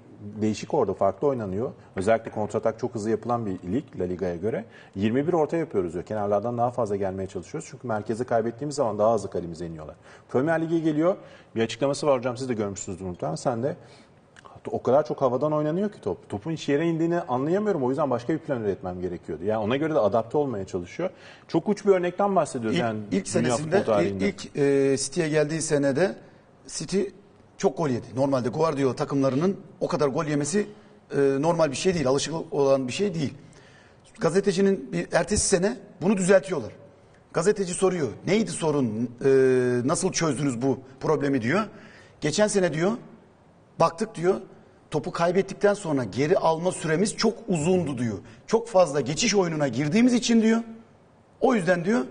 değişik orada farklı oynanıyor. Özellikle kontratak çok hızlı yapılan bir lig La Liga'ya göre. 21 orta yapıyoruz diyor. Kenarlardan daha fazla gelmeye çalışıyoruz. Çünkü merkeze kaybettiğimiz zaman daha hızlı kalemize iniyorlar. Premier Lig'e geliyor. Bir açıklaması var hocam siz de görmüşsünüzdür muhtemelen. Sen de o kadar çok havadan oynanıyor ki top. Topun hiç yere indiğini anlayamıyorum. O yüzden başka bir plan üretmem gerekiyordu. Yani ona göre de adapte olmaya çalışıyor. Çok uç bir örnekten bahsediyoruz. İlk, yani ilk senesinde, ilk, ilk e, City'ye geldiği senede City çok gol yedi. Normalde Guardiola takımlarının o kadar gol yemesi e, normal bir şey değil, alışık olan bir şey değil. Gazetecinin bir ertesi sene bunu düzeltiyorlar. Gazeteci soruyor, neydi sorun, e, nasıl çözdünüz bu problemi diyor. Geçen sene diyor, baktık diyor, topu kaybettikten sonra geri alma süremiz çok uzundu diyor. Çok fazla geçiş oyununa girdiğimiz için diyor, o yüzden diyor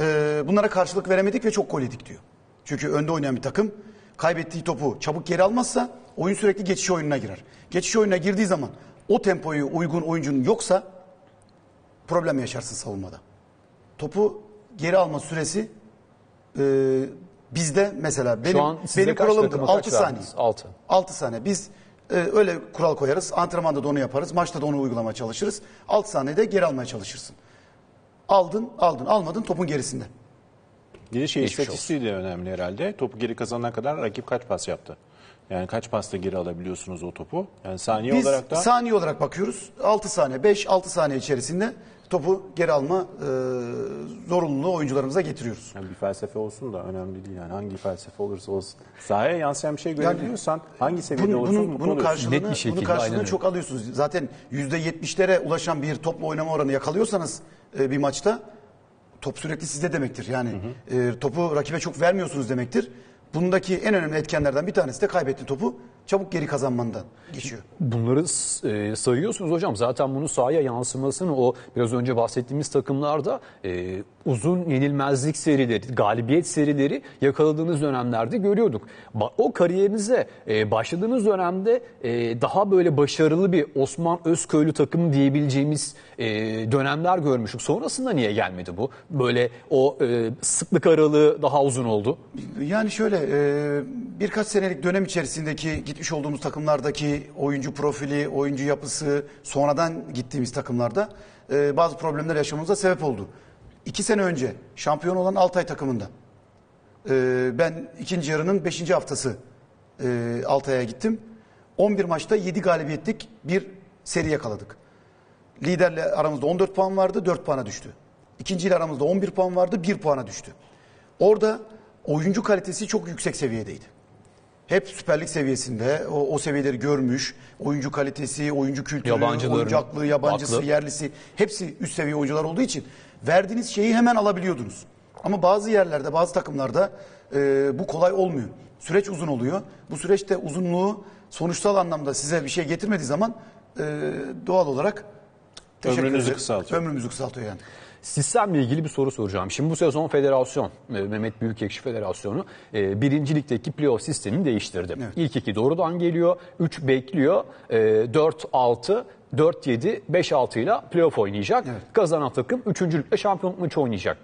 e, bunlara karşılık veremedik ve çok gol yedik diyor. Çünkü önde oynayan bir takım kaybettiği topu çabuk geri almazsa oyun sürekli geçiş oyununa girer. Geçiş oyununa girdiği zaman o tempoyu uygun oyuncunun yoksa problem yaşarsın savunmada. Topu geri alma süresi e, bizde mesela benim, an sizde benim kaç kuralım takıma kaç 6 saniye. verdiniz? Altı. 6 saniye. Biz e, öyle kural koyarız. Antrenmanda da onu yaparız. Maçta da onu uygulamaya çalışırız. 6 saniyede geri almaya çalışırsın. Aldın, aldın, almadın topun gerisinde. Bir de şey Geçmiş istatistiği de önemli herhalde. Topu geri kazanana kadar rakip kaç pas yaptı? Yani kaç pasta geri alabiliyorsunuz o topu? Yani saniye Biz olarak da saniye olarak bakıyoruz. 6 saniye, 5-6 saniye içerisinde topu geri alma e, zorunluluğu oyuncularımıza getiriyoruz. yani bir felsefe olsun da önemli değil yani hangi felsefe olursa olsun. Sahaya yansıyan bir şey görebiliyorsan hangi seviyede Bunu, olursun bunu, mutlu oluyorsun. karşılığını, Net bir şekilde, bunu karşılığını öyle. çok alıyorsunuz. Zaten %70'lere ulaşan bir topla oynama oranı yakalıyorsanız e, bir maçta top sürekli sizde demektir. Yani e, topu rakibe çok vermiyorsunuz demektir. Bundaki en önemli etkenlerden bir tanesi de kaybettiğin topu çabuk geri kazanmandan geçiyor. Bunları e, sayıyorsunuz hocam. Zaten bunun sahaya yansımasını o biraz önce bahsettiğimiz takımlarda e, uzun yenilmezlik serileri, galibiyet serileri yakaladığınız dönemlerde görüyorduk. O kariyerinize e, başladığınız dönemde e, daha böyle başarılı bir Osman Özköylü takımı diyebileceğimiz e, dönemler görmüştük. Sonrasında niye gelmedi bu? Böyle o e, sıklık aralığı daha uzun oldu. Yani şöyle e, birkaç senelik dönem içerisindeki gitmiş olduğumuz takımlardaki oyuncu profili, oyuncu yapısı, sonradan gittiğimiz takımlarda e, bazı problemler yaşamamıza sebep oldu. İki sene önce şampiyon olan Altay takımında e, ben ikinci yarının beşinci haftası e, Altay'a gittim. 11 maçta 7 galibiyetlik bir seri yakaladık. Liderle aramızda 14 puan vardı, 4 puana düştü. İkinciyle aramızda 11 puan vardı, 1 puana düştü. Orada oyuncu kalitesi çok yüksek seviyedeydi. Hep Süper Lig seviyesinde o, o seviyeleri görmüş. Oyuncu kalitesi, oyuncu kültürü, aklı, yabancısı, aklı. yerlisi hepsi üst seviye oyuncular olduğu için verdiğiniz şeyi hemen alabiliyordunuz. Ama bazı yerlerde, bazı takımlarda e, bu kolay olmuyor. Süreç uzun oluyor. Bu süreçte uzunluğu sonuçsal anlamda size bir şey getirmediği zaman e, doğal olarak teşekkür Ömrünüzü ederim. kısaltıyor. Ömrümüzü kısaltıyor yani. Sistemle ilgili bir soru soracağım. Şimdi bu sezon federasyon, e, Mehmet Büyükekşi Federasyonu e, birincilikteki playoff sistemini değiştirdi. Evet. İlk iki doğrudan geliyor, 3 bekliyor, e, 4-6, 4-7, 5-6 ile playoff oynayacak. Evet. Kazanan takım üçüncülükle şampiyonluk maçı oynayacak.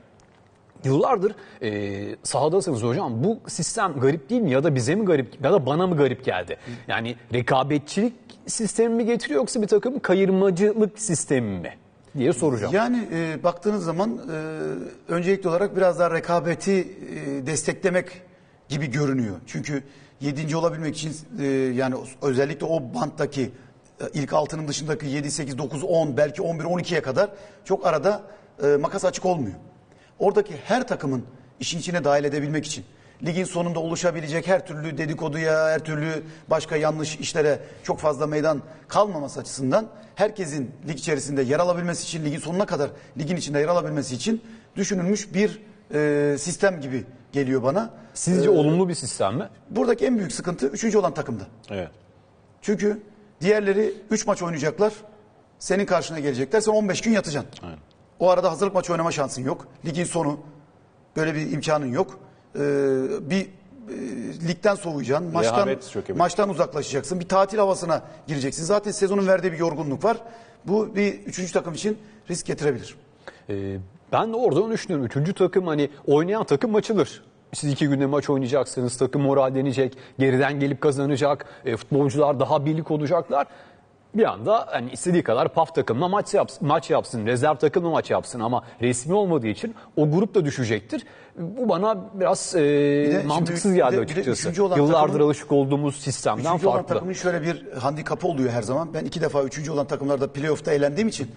Yıllardır e, sahadasınız hocam. Bu sistem garip değil mi? Ya da bize mi garip ya da bana mı garip geldi? Yani rekabetçilik sistemi mi getiriyor yoksa bir takım kayırmacılık sistemi mi? Diye soracağım. Yani e, baktığınız zaman e, öncelikli olarak biraz daha rekabeti e, desteklemek gibi görünüyor. Çünkü yedinci olabilmek için e, yani özellikle o banttaki e, ilk altının dışındaki 7, 8, 9, 10 belki 11, 12'ye kadar çok arada e, makas açık olmuyor. Oradaki her takımın işin içine dahil edebilmek için ligin sonunda oluşabilecek her türlü dedikoduya, her türlü başka yanlış işlere çok fazla meydan kalmaması açısından herkesin lig içerisinde yer alabilmesi için, ligin sonuna kadar ligin içinde yer alabilmesi için düşünülmüş bir e, sistem gibi geliyor bana. Sizce olumlu bir sistem mi? Buradaki en büyük sıkıntı üçüncü olan takımda. Evet. Çünkü diğerleri 3 maç oynayacaklar. Senin karşına gelecekler. Sen 15 gün yatacaksın. Aynen. O arada hazırlık maçı oynama şansın yok. Ligin sonu. Böyle bir imkanın yok. Ee, bir e, ligden soğuyacaksın. Maçtan, Rehavet çökebilir. maçtan uzaklaşacaksın. Bir tatil havasına gireceksin. Zaten sezonun verdiği bir yorgunluk var. Bu bir üçüncü takım için risk getirebilir. Ee, ben de oradan düşünüyorum. Üçüncü takım hani oynayan takım açılır. siz iki günde maç oynayacaksınız, takım morallenecek, geriden gelip kazanacak, e, futbolcular daha birlik olacaklar. Bir anda hani istediği kadar PAF takımla maç yapsın, maç yapsın, rezerv takımla maç yapsın ama resmi olmadığı için o grup da düşecektir. Bu bana biraz e, de mantıksız şimdi- geldi bir de- bir de açıkçası. üçüncü olan Yıllardır takımın- alışık olduğumuz sistemden Üçüncü olan farklı. takımın şöyle bir handikapı oluyor her zaman. Ben iki defa üçüncü olan takımlarda playoff'ta eğlendiğim için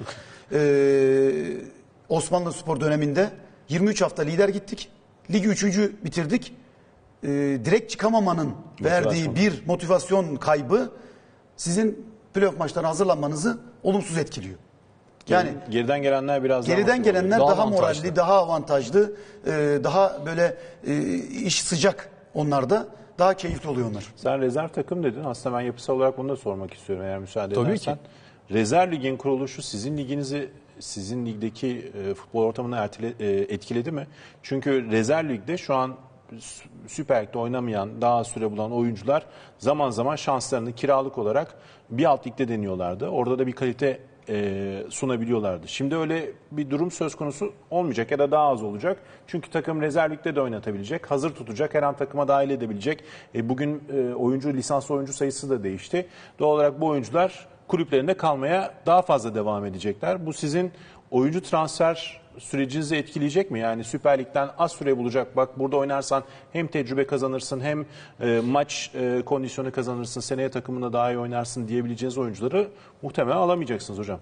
eee Osmanlı Spor döneminde 23 hafta lider gittik. Ligi üçüncü bitirdik. Eee, direkt çıkamamanın verdiği bir motivasyon kaybı sizin playoff maçlarına hazırlanmanızı olumsuz etkiliyor. Yani Geri- geriden gelenler biraz daha geriden gelenler Daha daha, avantajlı. moralli, daha avantajlı, eee, daha böyle eee, iş sıcak onlarda. Daha keyifli oluyor onlar. Sen rezerv takım dedin. Aslında ben yapısal olarak bunu da sormak istiyorum eğer müsaade Tabii edersen. ki. Rezerv ligin kuruluşu sizin liginizi sizin ligdeki e, futbol ortamını e, etkiledi mi? Çünkü rezerv ligde şu an Sü- Süper Lig'de oynamayan, daha süre bulan oyuncular zaman zaman şanslarını kiralık olarak bir alt ligde deniyorlardı. Orada da bir kalite e, sunabiliyorlardı. Şimdi öyle bir durum söz konusu olmayacak ya da daha az olacak. Çünkü takım rezerv ligde de oynatabilecek, hazır tutacak, her an takıma dahil edebilecek. E, bugün e, oyuncu lisanslı oyuncu sayısı da değişti. Doğal olarak bu oyuncular kulüplerinde kalmaya daha fazla devam edecekler. Bu sizin oyuncu transfer sürecinizi etkileyecek mi? Yani Süper Lig'den az süre bulacak. Bak burada oynarsan hem tecrübe kazanırsın hem e, maç e, kondisyonu kazanırsın. Seneye takımında daha iyi oynarsın diyebileceğiniz oyuncuları muhtemelen alamayacaksınız hocam.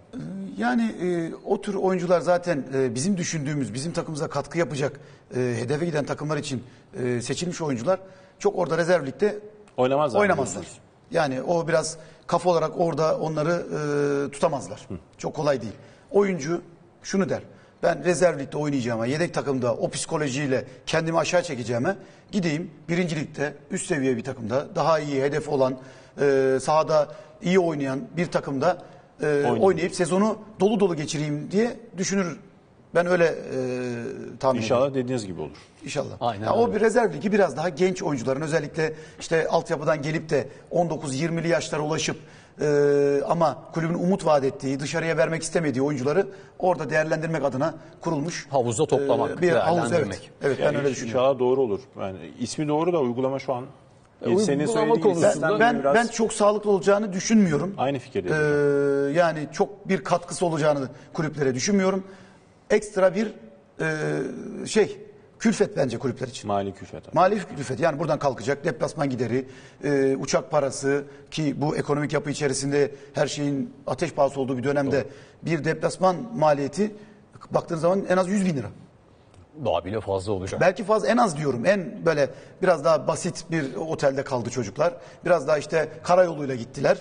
Yani e, o tür oyuncular zaten e, bizim düşündüğümüz, bizim takımımıza katkı yapacak, e, hedefe giden takımlar için e, seçilmiş oyuncular çok orada rezerv ligde Oynamazlar. oynamazlar. Yani o biraz kafa olarak orada onları e, tutamazlar. Çok kolay değil. Oyuncu şunu der. Ben rezerv ligde oynayacağıma, yedek takımda o psikolojiyle kendimi aşağı çekeceğime gideyim birinci ligde üst seviye bir takımda daha iyi hedef olan, e, sahada iyi oynayan bir takımda e, oynayıp sezonu dolu dolu geçireyim diye düşünür. Ben öyle e, tahmin ediyorum. İnşallah dediğiniz gibi olur. İnşallah. Aynen Ya o bir rezerv ligi biraz daha genç oyuncuların özellikle işte altyapıdan gelip de 19-20'li yaşlara ulaşıp e, ama kulübün umut vaat ettiği, dışarıya vermek istemediği oyuncuları orada değerlendirmek adına kurulmuş. Havuzda toplamak, e, bir havuz evet. Evet ben Yani öyle düşünüyorum. İnşallah doğru olur. Yani ismi doğru da uygulama şu an E, senin söylediğin konusunda sistemle Ben biraz ben çok sağlıklı olacağını düşünmüyorum. aynı fikirdeyim. Ee, yani çok bir katkısı olacağını kulüplere düşünmüyorum. Ekstra bir e, şey külfet bence kulüpler için. Mali külfet. Mali külfet yani buradan kalkacak deplasman gideri, e, uçak parası ki bu ekonomik yapı içerisinde her şeyin ateş pahası olduğu bir dönemde bir deplasman maliyeti baktığınız zaman en az 100 bin lira. Daha bile fazla olacak. Belki fazla en az diyorum en böyle biraz daha basit bir otelde kaldı çocuklar. Biraz daha işte karayoluyla gittiler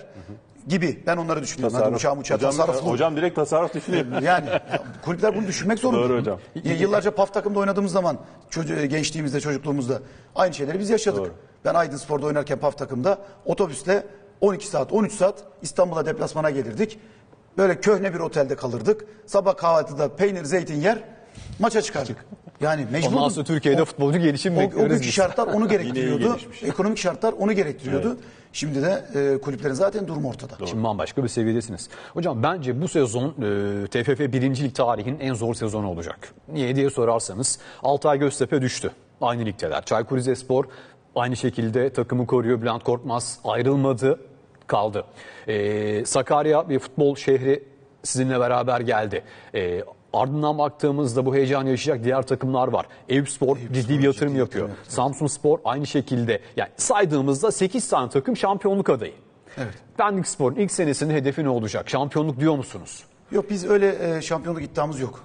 gibi ben onları düşünüyorum. Hadi uçağı uçağı hocam, tasarruflu. hocam direkt tasarruf düşünüyor. Yani ya, kulüpler bunu düşünmek zorunda. Doğru hocam. Yıllarca PAF takımda oynadığımız zaman çocuğu, gençliğimizde, çocukluğumuzda aynı şeyleri biz yaşadık. Doğru. Ben Aydın Spor'da oynarken PAF takımda otobüsle 12 saat, 13 saat İstanbul'a deplasmana gelirdik. Böyle köhne bir otelde kalırdık. Sabah kahvaltıda peynir, zeytin yer, maça çıkardık. Yani mecburduk. Ondan sonra Türkiye'de futbolcu gelişim O, o bekliyoruz günkü şartlar onu gerektiriyordu. Ekonomik şartlar onu gerektiriyordu. Şimdi de e, kulüplerin zaten durumu ortada. Şimdi bambaşka bir seviyedesiniz. Hocam bence bu sezon e, TFF 1. Lig tarihinin en zor sezonu olacak. Niye diye sorarsanız Altay Göztepe düştü. Aynı ligdeler. Çaykur Rizespor aynı şekilde takımı koruyor. Bülent Korkmaz ayrılmadı kaldı. E, Sakarya bir futbol şehri sizinle beraber geldi. E, ardından baktığımızda bu heyecanı yaşayacak diğer takımlar var. Eyüp Spor ciddi bir yatırım ciddi yapıyor. yatırım Samsun Spor aynı şekilde. Yani saydığımızda 8 tane takım şampiyonluk adayı. Evet. Pendik Spor'un ilk senesinin hedefi ne olacak? Şampiyonluk diyor musunuz? Yok biz öyle e, şampiyonluk iddiamız yok.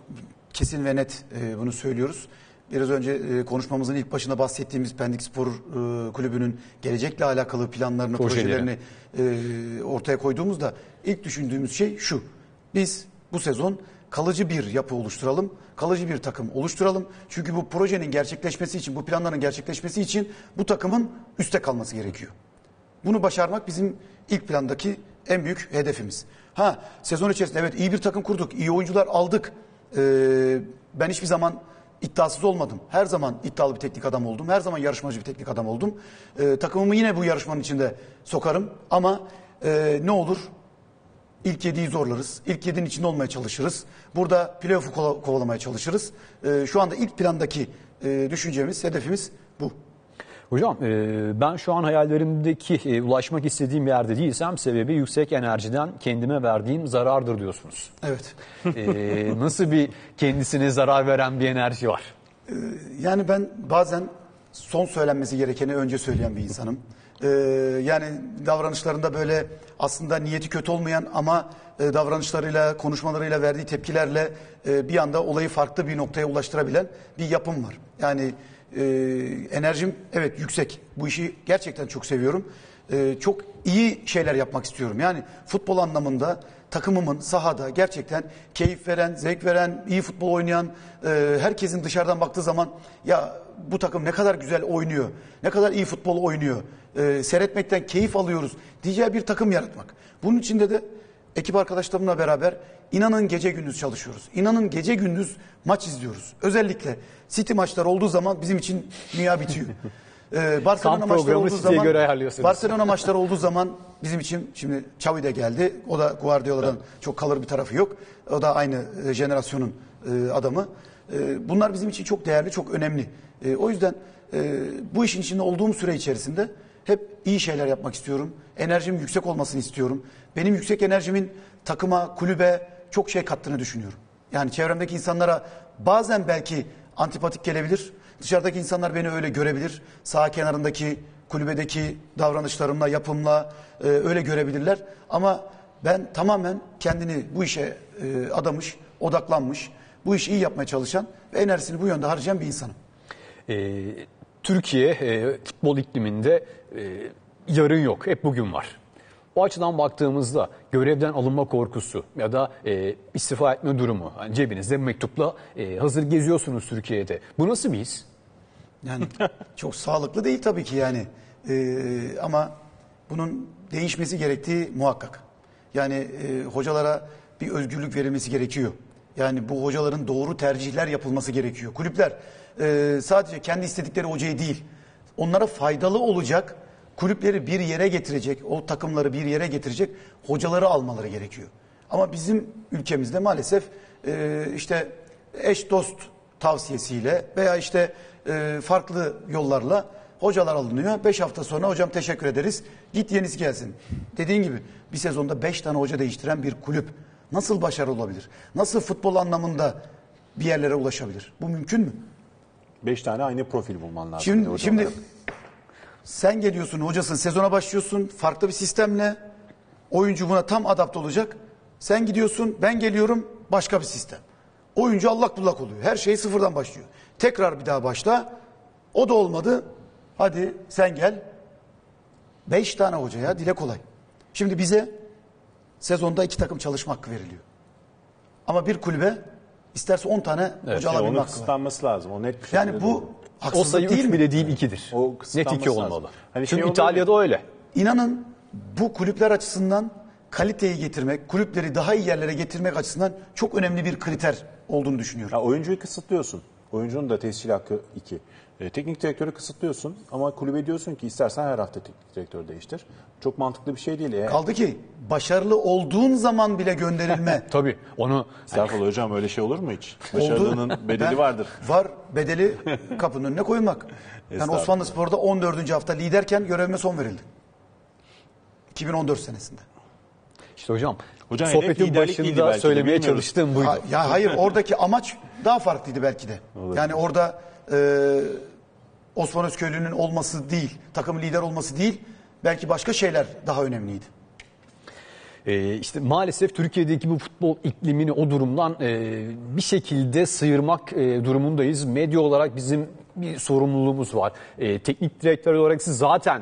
Kesin ve net e, bunu söylüyoruz. Biraz önce e, konuşmamızın ilk başında bahsettiğimiz Pendik Spor e, Kulübü'nün gelecekle alakalı planlarını, Projelerini. projelerini e, ortaya koyduğumuzda ilk düşündüğümüz şey şu. Biz bu sezon kalıcı bir yapı oluşturalım, kalıcı bir takım oluşturalım. Çünkü bu projenin gerçekleşmesi için, bu planların gerçekleşmesi için bu takımın üste kalması gerekiyor. Bunu başarmak bizim ilk plandaki en büyük hedefimiz. Ha sezon içerisinde evet iyi bir takım kurduk, iyi oyuncular aldık. Ee, ben hiçbir zaman iddiasız olmadım. Her zaman iddialı bir teknik adam oldum. Her zaman yarışmacı bir teknik adam oldum. Ee, takımımı yine bu yarışmanın içinde sokarım. Ama e, ne olur İlk yediği zorlarız. İlk yedinin içinde olmaya çalışırız. Burada playoff'u kola- kovalamaya çalışırız. Ee, şu anda ilk plandaki e, düşüncemiz, hedefimiz Bu. Hocam e, ben şu an hayallerimdeki e, ulaşmak istediğim yerde değilsem sebebi yüksek enerjiden kendime verdiğim zarardır diyorsunuz. Evet. E, nasıl bir kendisine zarar veren bir enerji var? Yani ben bazen son söylenmesi gerekeni önce söyleyen bir insanım. Ee, yani davranışlarında böyle aslında niyeti kötü olmayan ama e, davranışlarıyla, konuşmalarıyla, verdiği tepkilerle e, bir anda olayı farklı bir noktaya ulaştırabilen bir yapım var. Yani e, enerjim evet yüksek. Bu işi gerçekten çok seviyorum. E, çok iyi şeyler yapmak istiyorum. Yani futbol anlamında takımımın sahada gerçekten keyif veren, zevk veren, iyi futbol oynayan, e, herkesin dışarıdan baktığı zaman ya bu takım ne kadar güzel oynuyor, ne kadar iyi futbol oynuyor, e, seyretmekten keyif alıyoruz diyeceği bir takım yaratmak. Bunun içinde de ekip arkadaşlarımla beraber inanın gece gündüz çalışıyoruz. İnanın gece gündüz maç izliyoruz. Özellikle City maçları olduğu zaman bizim için dünya bitiyor. Ee, Barcelona maçları olduğu zaman göre. Barcelona maçları olduğu zaman bizim için şimdi Xavi de geldi. O da Guardiola'dan çok kalır bir tarafı yok. O da aynı e, jenerasyonun e, adamı. E, bunlar bizim için çok değerli, çok önemli. E, o yüzden e, bu işin içinde olduğum süre içerisinde hep iyi şeyler yapmak istiyorum. Enerjim yüksek olmasını istiyorum. Benim yüksek enerjimin takıma, kulübe çok şey kattığını düşünüyorum. Yani çevremdeki insanlara bazen belki antipatik gelebilir. Dışarıdaki insanlar beni öyle görebilir. Sağ kenarındaki kulübedeki davranışlarımla, yapımla e, öyle görebilirler. Ama ben tamamen kendini bu işe e, adamış, odaklanmış, bu işi iyi yapmaya çalışan ve enerjisini bu yönde harcayan bir insanım. E, Türkiye e, futbol ikliminde e, yarın yok, hep bugün var. O açıdan baktığımızda görevden alınma korkusu ya da e, istifa etme durumu, yani cebinizde mektupla e, hazır geziyorsunuz Türkiye'de. Bu nasıl bir his? Yani çok sağlıklı değil tabii ki yani. Ee, ama bunun değişmesi gerektiği muhakkak. Yani e, hocalara bir özgürlük verilmesi gerekiyor. Yani bu hocaların doğru tercihler yapılması gerekiyor. Kulüpler e, sadece kendi istedikleri hocayı değil, onlara faydalı olacak, kulüpleri bir yere getirecek, o takımları bir yere getirecek hocaları almaları gerekiyor. Ama bizim ülkemizde maalesef e, işte eş dost tavsiyesiyle veya işte e, farklı yollarla hocalar alınıyor. Beş hafta sonra hocam teşekkür ederiz. Git yenisi gelsin. Dediğin gibi bir sezonda beş tane hoca değiştiren bir kulüp nasıl başarılı olabilir? Nasıl futbol anlamında bir yerlere ulaşabilir? Bu mümkün mü? Beş tane aynı profil bulman lazım. Şimdi, şimdi olarak. sen geliyorsun hocasın sezona başlıyorsun farklı bir sistemle oyuncu buna tam adapte olacak. Sen gidiyorsun ben geliyorum başka bir sistem. Oyuncu allak bullak oluyor. Her şey sıfırdan başlıyor. Tekrar bir daha başla. O da olmadı. Hadi sen gel. Beş tane hocaya dile kolay. Şimdi bize sezonda iki takım çalışma hakkı veriliyor. Ama bir kulübe isterse on tane hoca E, alabilme hakkı var. kısıtlanması lazım. O net bir Yani bu doğru. O haksızlık sayı değil 3 mi? bile değil 2'dir. O Net kısıtlanması 2 lazım. olmalı. Hani şey Çünkü oluyor İtalya'da öyle. İnanın bu kulüpler açısından kaliteyi getirmek, kulüpleri daha iyi yerlere getirmek açısından çok önemli bir kriter olduğunu düşünüyorum. Ya oyuncuyu kısıtlıyorsun. Oyuncunun da tescil hakkı 2. E, teknik direktörü kısıtlıyorsun ama kulübe diyorsun ki istersen her hafta teknik direktör değiştir. Çok mantıklı bir şey değil. Eğer, Kaldı ki başarılı olduğun zaman bile gönderilme Tabii onu Estağfurullah hocam öyle şey olur mu hiç? Başarılının bedeli Ben- vardır. Var bedeli kapının önüne koymak. Yani Estağfurullah. Osmanlı Spor'da 14. hafta liderken görevime son verildi. 2014 senesinde. işte hocam, Hocam hedef sohbetin liderlik değildi başında belki de, söylemeye bilmiyoruz. çalıştığım buydu. Ha- ya hayır oradaki amaç daha farklıydı belki de. Yani orada e, Osman Özköylü'nün olması değil, takımın lider olması değil, belki başka şeyler daha önemliydi. Ee, işte maalesef Türkiye'deki bu futbol iklimini o durumdan e, bir şekilde sıyırmak e, durumundayız. Medya olarak bizim bir sorumluluğumuz var. E, teknik direktör olarak siz zaten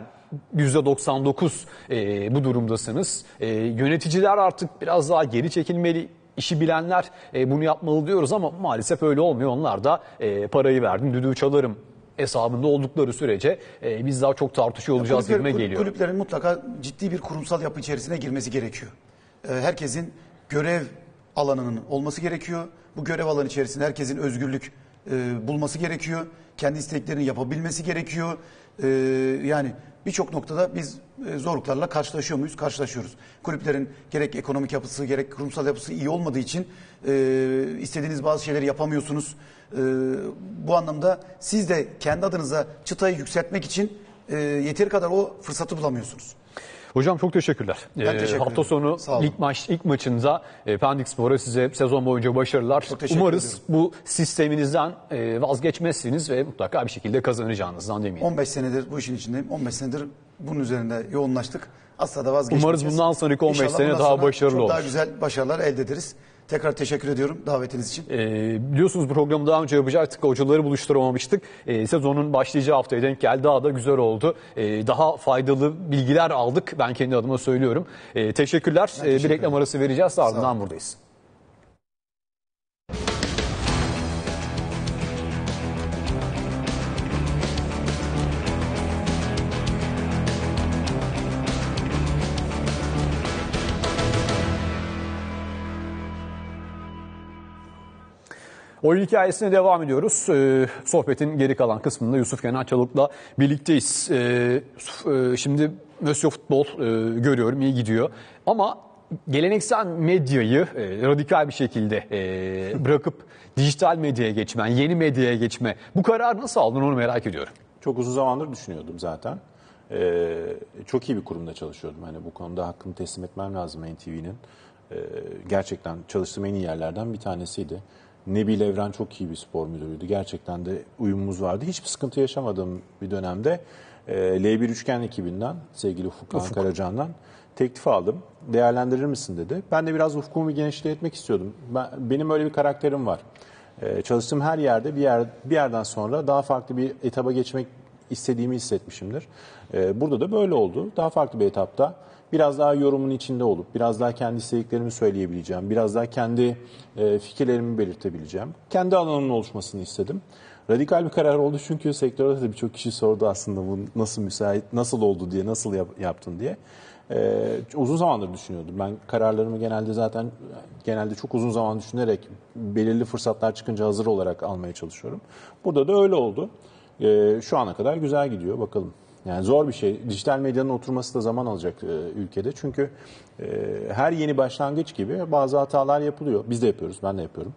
%99 e, bu durumdasınız. E, yöneticiler artık biraz daha geri çekilmeli. İşi bilenler e, bunu yapmalı diyoruz ama maalesef öyle olmuyor. Onlar da e, parayı verdim, düdüğü çalarım hesabında oldukları sürece e, biz daha çok tartışıyor olacağız Kulüpler- kul- geliyor. Kulüplerin mutlaka ciddi bir kurumsal yapı içerisine girmesi gerekiyor. Ee, herkesin görev alanının olması gerekiyor. Bu görev alanı içerisinde herkesin özgürlük e, bulması gerekiyor. Kendi isteklerini yapabilmesi gerekiyor. Ee, yani birçok noktada biz e, zorluklarla karşılaşıyor muyuz? Karşılaşıyoruz. Kulüplerin gerek ekonomik yapısı gerek kurumsal yapısı iyi olmadığı için e, istediğiniz bazı şeyleri yapamıyorsunuz. E, bu anlamda siz de kendi adınıza çıtayı yükseltmek için e, yeteri kadar o fırsatı bulamıyorsunuz. Hocam çok teşekkürler. Ben Ee, teşekkür hafta ederim. sonu Sağ olun. ilk maç ilk maçında e, Pendik Spor'a size sezon boyunca başarılar. teşekkür Umarız ediyorum. bu sisteminizden e, vazgeçmezsiniz ve mutlaka bir şekilde kazanacağınızdan eminim. 15 senedir bu işin içindeyim. 15 senedir bunun üzerinde yoğunlaştık. Asla da vazgeçmeyeceğiz. Umarız bundan sonraki 15 İnşallah sene daha başarılı çok daha olur. güzel başarılar elde ederiz. Tekrar teşekkür ediyorum davetiniz için. E, biliyorsunuz bu programı daha önce yapacaktık. Hocaları buluşturamamıştık. E, sezonun başlayacağı haftaya denk geldi. Daha da güzel oldu. E, daha faydalı bilgiler aldık. Ben kendi adıma söylüyorum. E, teşekkürler. E, bir teşekkür reklam ederim. arası vereceğiz. Ardından buradayız. Oyun hikayesine devam ediyoruz. Ee, sohbetin geri kalan kısmında Yusuf Kenan Çalık'la birlikteyiz. Ee, e, şimdi Mösyö Futbol e, görüyorum iyi gidiyor. Ama geleneksel medyayı e, radikal bir şekilde e, bırakıp dijital medyaya geçmen, yeni medyaya geçme. Bu kararı nasıl aldın onu merak ediyorum. Çok uzun zamandır düşünüyordum zaten. Ee, çok iyi bir kurumda çalışıyordum. Hani bu konuda hakkını teslim etmem lazım NTV'nin. Ee, gerçekten çalıştığım en iyi yerlerden bir tanesiydi. Nebil Evren çok iyi bir spor müdürüydü. Gerçekten de uyumumuz vardı. Hiçbir sıkıntı yaşamadığım bir dönemde e, L1 Üçgen ekibinden sevgili Ufuk, Ufuk. Karacan'dan teklif aldım. Değerlendirir misin dedi. Ben de biraz ufkumu genişletmek istiyordum. Ben, benim öyle bir karakterim var. Ee, çalıştığım her yerde bir yer bir yerden sonra daha farklı bir etaba geçmek istediğimi hissetmişimdir. Ee, burada da böyle oldu. Daha farklı bir etapta biraz daha yorumun içinde olup biraz daha kendi istediklerimi söyleyebileceğim, biraz daha kendi e, fikirlerimi belirtebileceğim. Kendi alanımın oluşmasını istedim. Radikal bir karar oldu çünkü sektörde de birçok kişi sordu aslında bu nasıl müsait, nasıl oldu diye, nasıl yap- yaptın diye. Ee, uzun zamandır düşünüyordum. Ben kararlarımı genelde zaten genelde çok uzun zaman düşünerek belirli fırsatlar çıkınca hazır olarak almaya çalışıyorum. Burada da öyle oldu. Ee, şu ana kadar güzel gidiyor. Bakalım. Yani zor bir şey. Dijital medyanın oturması da zaman alacak e, ülkede. Çünkü e, her yeni başlangıç gibi bazı hatalar yapılıyor. Biz de yapıyoruz, ben de yapıyorum.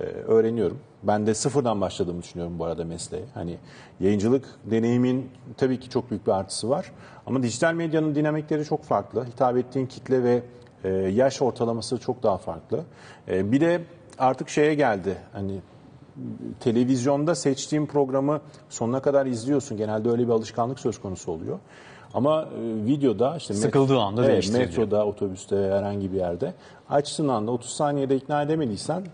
E, öğreniyorum. Ben de sıfırdan başladığımı düşünüyorum bu arada mesleğe. Hani yayıncılık deneyimin tabii ki çok büyük bir artısı var. Ama dijital medyanın dinamikleri çok farklı. Hitap ettiğin kitle ve e, yaş ortalaması çok daha farklı. E, bir de artık şeye geldi. Hani televizyonda seçtiğin programı sonuna kadar izliyorsun. Genelde öyle bir alışkanlık söz konusu oluyor. Ama e, videoda işte met- Sıkıldığı anda evet, metroda, otobüste, herhangi bir yerde açtığın anda 30 saniyede ikna edemediysen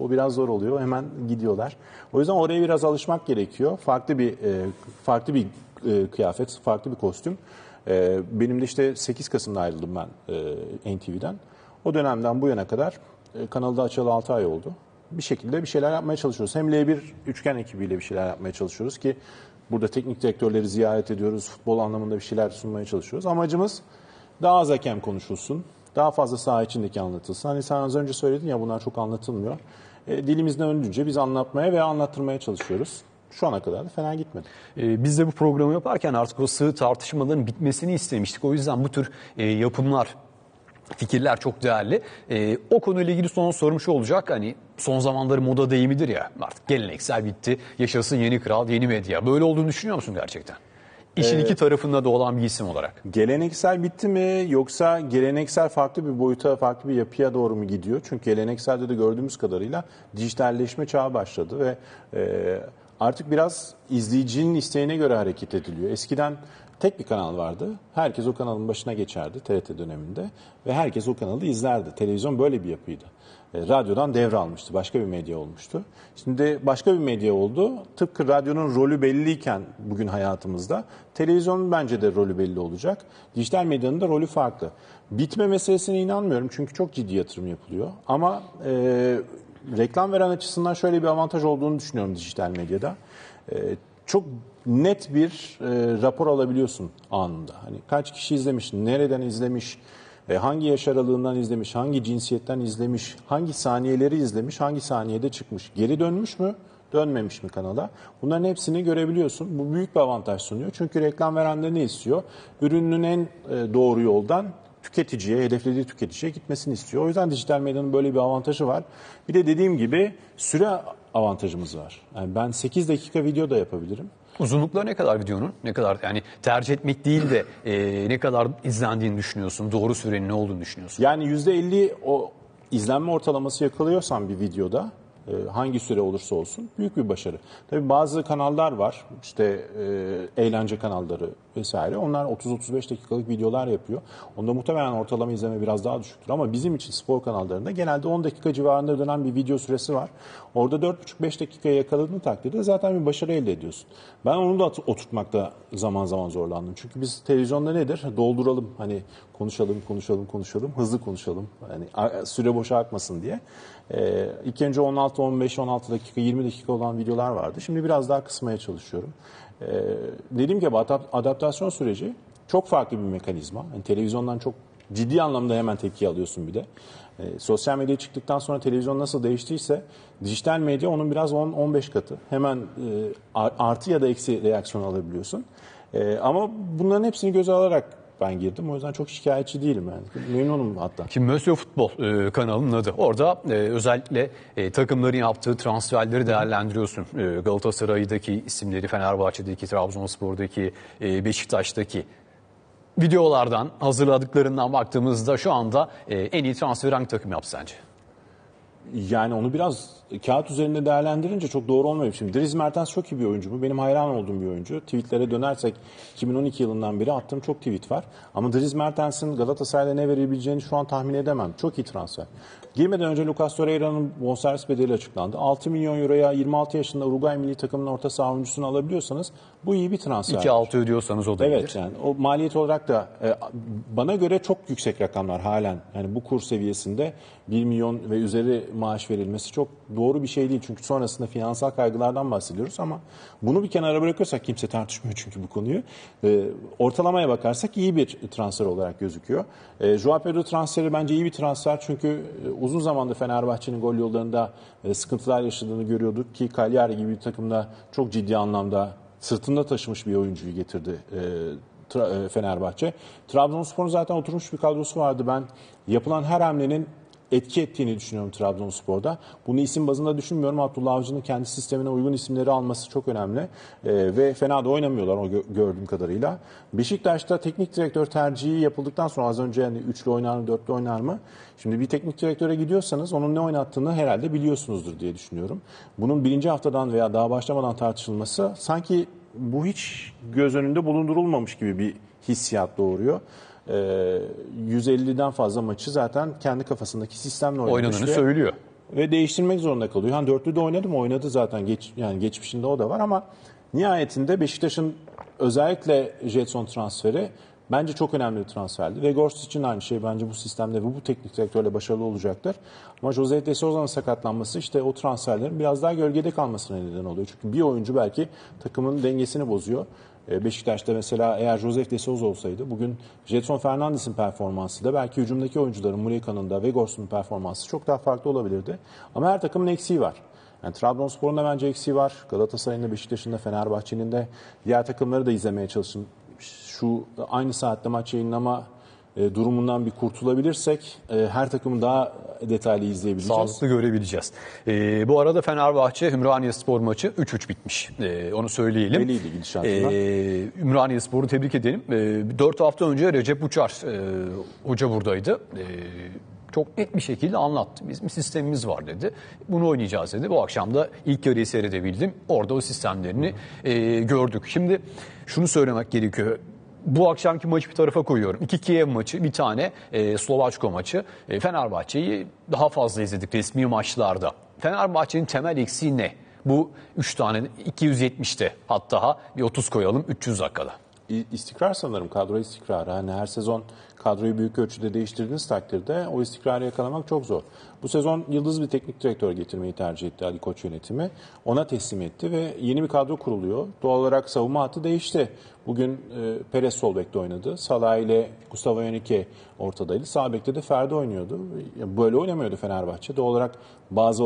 o biraz zor oluyor. Hemen gidiyorlar. O yüzden oraya biraz alışmak gerekiyor. Farklı bir e, farklı bir e, kıyafet, farklı bir kostüm. E, benim de işte 8 Kasım'da ayrıldım ben e, NTV'den. O dönemden bu yana kadar e, kanalda açalı 6 ay oldu. Bir şekilde bir şeyler yapmaya çalışıyoruz. Hem L1 üçgen ekibiyle bir şeyler yapmaya çalışıyoruz ki burada teknik direktörleri ziyaret ediyoruz. Futbol anlamında bir şeyler sunmaya çalışıyoruz. Amacımız daha az hakem konuşulsun. Daha fazla saha içindeki anlatılsın. Hani sen az önce söyledin ya bunlar çok anlatılmıyor. E, dilimizden öndünce biz anlatmaya ve anlattırmaya çalışıyoruz. Şu ana kadar da fena gitmedi. Ee, Biz de bu programı yaparken artık o sığ tartışmaların bitmesini istemiştik. O yüzden bu tür e, yapımlar, fikirler çok değerli. E, o konuyla ilgili son sorum şu olacak. Hani son zamanları moda deyimidir ya artık geleneksel bitti. Yaşasın yeni kral, yeni medya. Böyle olduğunu düşünüyor musun gerçekten? İşin iki tarafında da olan bir isim olarak. Geleneksel bitti mi yoksa geleneksel farklı bir boyuta, farklı bir yapıya doğru mu gidiyor? Çünkü gelenekselde de gördüğümüz kadarıyla dijitalleşme çağı başladı ve e, artık biraz izleyicinin isteğine göre hareket ediliyor. Eskiden tek bir kanal vardı. Herkes o kanalın başına geçerdi TRT döneminde ve herkes o kanalı izlerdi. Televizyon böyle bir yapıydı. E, radyodan devralmıştı. Başka bir medya olmuştu. Şimdi başka bir medya oldu. Tıpkı radyonun rolü belliyken bugün hayatımızda televizyonun bence de rolü belli olacak. Dijital medyanın da rolü farklı. Bitme meselesine inanmıyorum çünkü çok ciddi yatırım yapılıyor. Ama e, reklam veren açısından şöyle bir avantaj olduğunu düşünüyorum dijital medyada. E, çok net bir e, rapor alabiliyorsun anında. Hani kaç kişi izlemiş, nereden izlemiş, e, hangi yaş aralığından izlemiş, hangi cinsiyetten izlemiş, hangi saniyeleri izlemiş, hangi saniyede çıkmış, geri dönmüş mü, dönmemiş mi kanala? Bunların hepsini görebiliyorsun. Bu büyük bir avantaj sunuyor. Çünkü reklam veren de ne istiyor? Ürünün en e, doğru yoldan tüketiciye, hedeflediği tüketiciye gitmesini istiyor. O yüzden dijital medyanın böyle bir avantajı var. Bir de dediğim gibi süre avantajımız var. Yani ben 8 dakika video da yapabilirim. Uzunlukları ne kadar videonun? Ne kadar yani tercih etmek değil de e, ne kadar izlendiğini düşünüyorsun? Doğru sürenin ne olduğunu düşünüyorsun? Yani %50 o izlenme ortalaması yakalıyorsan bir videoda hangi süre olursa olsun büyük bir başarı. Tabii bazı kanallar var işte e, eğlence kanalları vesaire onlar 30-35 dakikalık videolar yapıyor. Onda muhtemelen ortalama izleme biraz daha düşüktür ama bizim için spor kanallarında genelde 10 dakika civarında dönen bir video süresi var. Orada 4,5-5 dakikaya yakaladığın takdirde zaten bir başarı elde ediyorsun. Ben onu da oturtmakta zaman zaman zorlandım. Çünkü biz televizyonda nedir? Dolduralım hani konuşalım, konuşalım, konuşalım, hızlı konuşalım. Hani süre boşa akmasın diye. Ee, önce 16, 15, 16 dakika, 20 dakika olan videolar vardı. Şimdi biraz daha kısmaya çalışıyorum. Ee, dediğim gibi adaptasyon süreci çok farklı bir mekanizma. Yani televizyondan çok ciddi anlamda hemen tepki alıyorsun bir de. E, sosyal medya çıktıktan sonra televizyon nasıl değiştiyse dijital medya onun biraz 10-15 katı. Hemen e, artı ya da eksi reaksiyon alabiliyorsun. E, ama bunların hepsini göze alarak ben girdim. O yüzden çok şikayetçi değilim yani. Memnunum hatta. Şimdi Mösyö Futbol e, kanalının adı. Orada e, özellikle e, takımların yaptığı transferleri değerlendiriyorsun. E, Galatasaray'daki isimleri, Fenerbahçe'deki, Trabzonspor'daki, e, Beşiktaş'taki videolardan, hazırladıklarından baktığımızda şu anda e, en iyi transfer hangi takım yaptı sence? Yani onu biraz kağıt üzerinde değerlendirince çok doğru olmuyor. Şimdi Dries Mertens çok iyi bir oyuncu bu. Benim hayran olduğum bir oyuncu. Tweetlere dönersek 2012 yılından beri attığım çok tweet var. Ama Dries Mertens'in Galatasaray'da ne verebileceğini şu an tahmin edemem. Çok iyi transfer. Girmeden önce Lucas Torreira'nın bonservis bedeli açıklandı. 6 milyon euroya 26 yaşında Uruguay milli takımının orta saha oyuncusunu alabiliyorsanız bu iyi bir transfer. 2-6 ödüyorsanız o da Evet iyidir. yani o maliyet olarak da e, bana göre çok yüksek rakamlar halen. Yani bu kur seviyesinde 1 milyon ve üzeri maaş verilmesi çok doğru bir şey değil. Çünkü sonrasında finansal kaygılardan bahsediyoruz ama bunu bir kenara bırakırsak kimse tartışmıyor çünkü bu konuyu. E, ortalamaya bakarsak iyi bir transfer olarak gözüküyor. E, Joao Pedro transferi bence iyi bir transfer çünkü e, uzun zamandır Fenerbahçe'nin gol yollarında e, sıkıntılar yaşadığını görüyorduk ki Cagliari gibi bir takımda çok ciddi anlamda sırtında taşımış bir oyuncuyu getirdi e, e, Fenerbahçe. Trabzonspor'un zaten oturmuş bir kadrosu vardı. Ben yapılan her hamlenin etki ettiğini düşünüyorum Trabzonspor'da. Bunu isim bazında düşünmüyorum. Abdullah Avcı'nın kendi sistemine uygun isimleri alması çok önemli. E, ve fena da oynamıyorlar o gördüğüm kadarıyla. Beşiktaş'ta teknik direktör tercihi yapıldıktan sonra az önce yani üçlü oynar mı, dörtlü oynar mı? Şimdi bir teknik direktöre gidiyorsanız onun ne oynattığını herhalde biliyorsunuzdur diye düşünüyorum. Bunun birinci haftadan veya daha başlamadan tartışılması sanki bu hiç göz önünde bulundurulmamış gibi bir hissiyat doğuruyor. 150'den ee, fazla maçı zaten kendi kafasındaki sistemle oynamış. Oynadığını ve, söylüyor. Ve değiştirmek zorunda kalıyor. Hani dörtlü de oynadı mı? Oynadı zaten. Geç, yani geçmişinde o da var ama nihayetinde Beşiktaş'ın özellikle Jetson transferi bence çok önemli bir transferdi. Ve Gors için aynı şey bence bu sistemde ve bu teknik direktörle başarılı olacaktır. Ama Jose de Souza'nın sakatlanması işte o transferlerin biraz daha gölgede kalmasına neden oluyor. Çünkü bir oyuncu belki takımın dengesini bozuyor. E, Beşiktaş'ta mesela eğer Josef de Souza olsaydı bugün Jetson Fernandes'in performansı da belki hücumdaki oyuncuların Muleka'nın da Vegors'un performansı çok daha farklı olabilirdi. Ama her takımın eksiği var. Yani Trabzonspor'un da bence eksiği var. Galatasaray'ın da Beşiktaş'ın da Fenerbahçe'nin de diğer takımları da izlemeye çalışın. Şu aynı saatte maç yayınlama e, durumundan bir kurtulabilirsek e, her takımı daha detaylı izleyebileceğiz. Sağlıklı görebileceğiz. E, bu arada Fenerbahçe Ümraniye Spor maçı 3-3 bitmiş. E, onu söyleyelim. Belliydi gidişatından. E, Ümraniye Spor'u tebrik edelim. E, 4 hafta önce Recep Uçar e, hoca buradaydı. E, çok net bir şekilde anlattı. Bizim sistemimiz var dedi. Bunu oynayacağız dedi. Bu akşam da ilk yarıyı seyredebildim. Orada o sistemlerini e, gördük. Şimdi şunu söylemek gerekiyor bu akşamki maçı bir tarafa koyuyorum. İki Kiev maçı, bir tane e, Slovaçko maçı. E, Fenerbahçe'yi daha fazla izledik resmi maçlarda. Fenerbahçe'nin temel eksiği ne? Bu 3 tane 270'te hatta bir 30 koyalım 300 dakikada. istikrar sanırım kadro istikrarı. Hani her sezon kadroyu büyük ölçüde değiştirdiğiniz takdirde o istikrarı yakalamak çok zor. Bu sezon yıldız bir teknik direktör getirmeyi tercih etti Ali Koç yönetimi. Ona teslim etti ve yeni bir kadro kuruluyor. Doğal olarak savunma hattı değişti. Bugün e, Perez sol bekte oynadı. Salah ile Gustavo Henrique ortadaydı. Sağ bekte de Ferdi oynuyordu. Böyle oynamıyordu Fenerbahçe. Doğal olarak bazı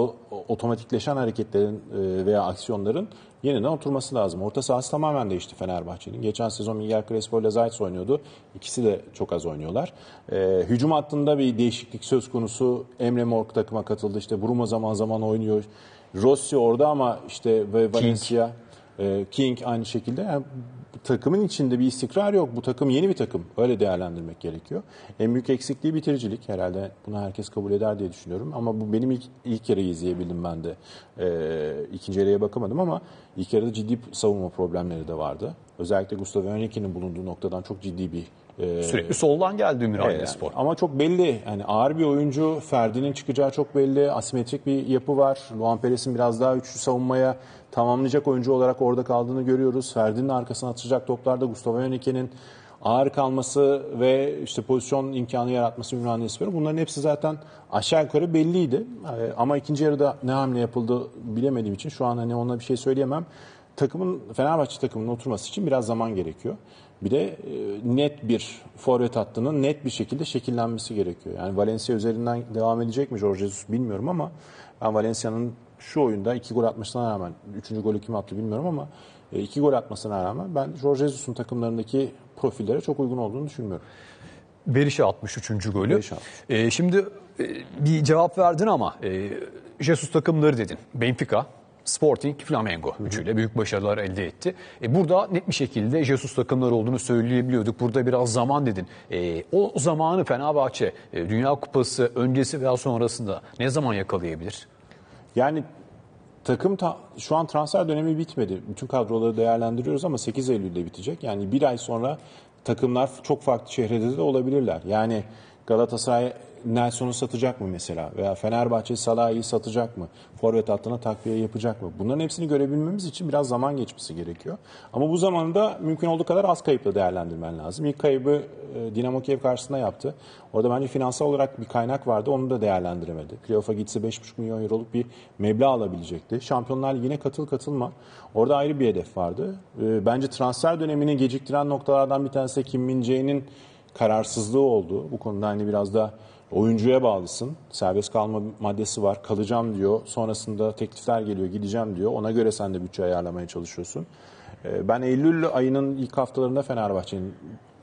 otomatikleşen hareketlerin e, veya aksiyonların yeniden oturması lazım. Orta sahası tamamen değişti Fenerbahçe'nin. Geçen sezon Miguel Crespo ile Zayt oynuyordu. İkisi de çok az oynuyorlar. E, hücum hattında bir değişiklik söz konusu. Emre Mor takıma katıldı. İşte Bruma zaman zaman oynuyor. Rossi orada ama işte ve Valencia, e, King aynı şekilde. Yani takımın içinde bir istikrar yok. Bu takım yeni bir takım. Öyle değerlendirmek gerekiyor. En büyük eksikliği bitiricilik. Herhalde bunu herkes kabul eder diye düşünüyorum. Ama bu benim ilk, ilk yarıyı izleyebildim ben de. Ee, ikinci yarıya bakamadım ama ilk yarıda ciddi savunma problemleri de vardı. Özellikle Gustavo Henrique'nin bulunduğu noktadan çok ciddi bir e, Sürekli soldan geldi Ümraniye Evet, Spor. Ama çok belli. Yani ağır bir oyuncu. Ferdi'nin çıkacağı çok belli. Asimetrik bir yapı var. Luan Perez'in biraz daha üçlü savunmaya tamamlayacak oyuncu olarak orada kaldığını görüyoruz. Ferdi'nin arkasına atacak toplarda Gustavo Henrique'nin ağır kalması ve işte pozisyon imkanı yaratması Ümraniye Spor'un bunların hepsi zaten aşağı yukarı belliydi. Ee, Ama ikinci yarıda ne hamle yapıldı bilemediğim için şu an hani ona bir şey söyleyemem. Takımın Fenerbahçe takımının oturması için biraz zaman gerekiyor. Bir de e, net bir forvet hattının net bir şekilde şekillenmesi gerekiyor. Yani Valencia üzerinden devam edecek mi Jorge Jesus bilmiyorum ama ben Valencia'nın şu oyunda iki gol atmasına rağmen, üçüncü golü kim attı bilmiyorum ama e, iki gol atmasına rağmen ben Jorge Jesus'un takımlarındaki profillere çok uygun olduğunu düşünmüyorum. Berişe 63. golü. Berişe atmış. Ee, şimdi e, bir cevap verdin ama e, Jesus takımları dedin. Benfica, Sporting, Flamengo üçüyle büyük başarılar elde etti. E, burada net bir şekilde Jesus takımları olduğunu söyleyebiliyorduk. Burada biraz zaman dedin. E, o zamanı Fenerbahçe e, Dünya Kupası öncesi veya sonrasında ne zaman yakalayabilir? Yani takım ta- şu an transfer dönemi bitmedi. Bütün kadroları değerlendiriyoruz ama 8 Eylül'de bitecek. Yani bir ay sonra takımlar çok farklı şehrede de olabilirler. Yani Galatasaray Nelson'u satacak mı mesela? Veya Fenerbahçe Salah'ı satacak mı? Forvet hattına takviye yapacak mı? Bunların hepsini görebilmemiz için biraz zaman geçmesi gerekiyor. Ama bu zamanı da mümkün olduğu kadar az kayıpla değerlendirmen lazım. İlk kaybı e, Dinamo Kiev karşısında yaptı. Orada bence finansal olarak bir kaynak vardı. Onu da değerlendiremedi. Playoff'a gitse 5,5 milyon euroluk bir meblağ alabilecekti. Şampiyonlar Ligi'ne katıl katılma. Orada ayrı bir hedef vardı. E, Bence transfer dönemini geciktiren noktalardan bir tanesi Kim Min Jae'nin kararsızlığı oldu. Bu konuda hani biraz da oyuncuya bağlısın. Serbest kalma maddesi var. Kalacağım diyor. Sonrasında teklifler geliyor. Gideceğim diyor. Ona göre sen de bütçe ayarlamaya çalışıyorsun. Ee, Ben Eylül ayının ilk haftalarında Fenerbahçe'nin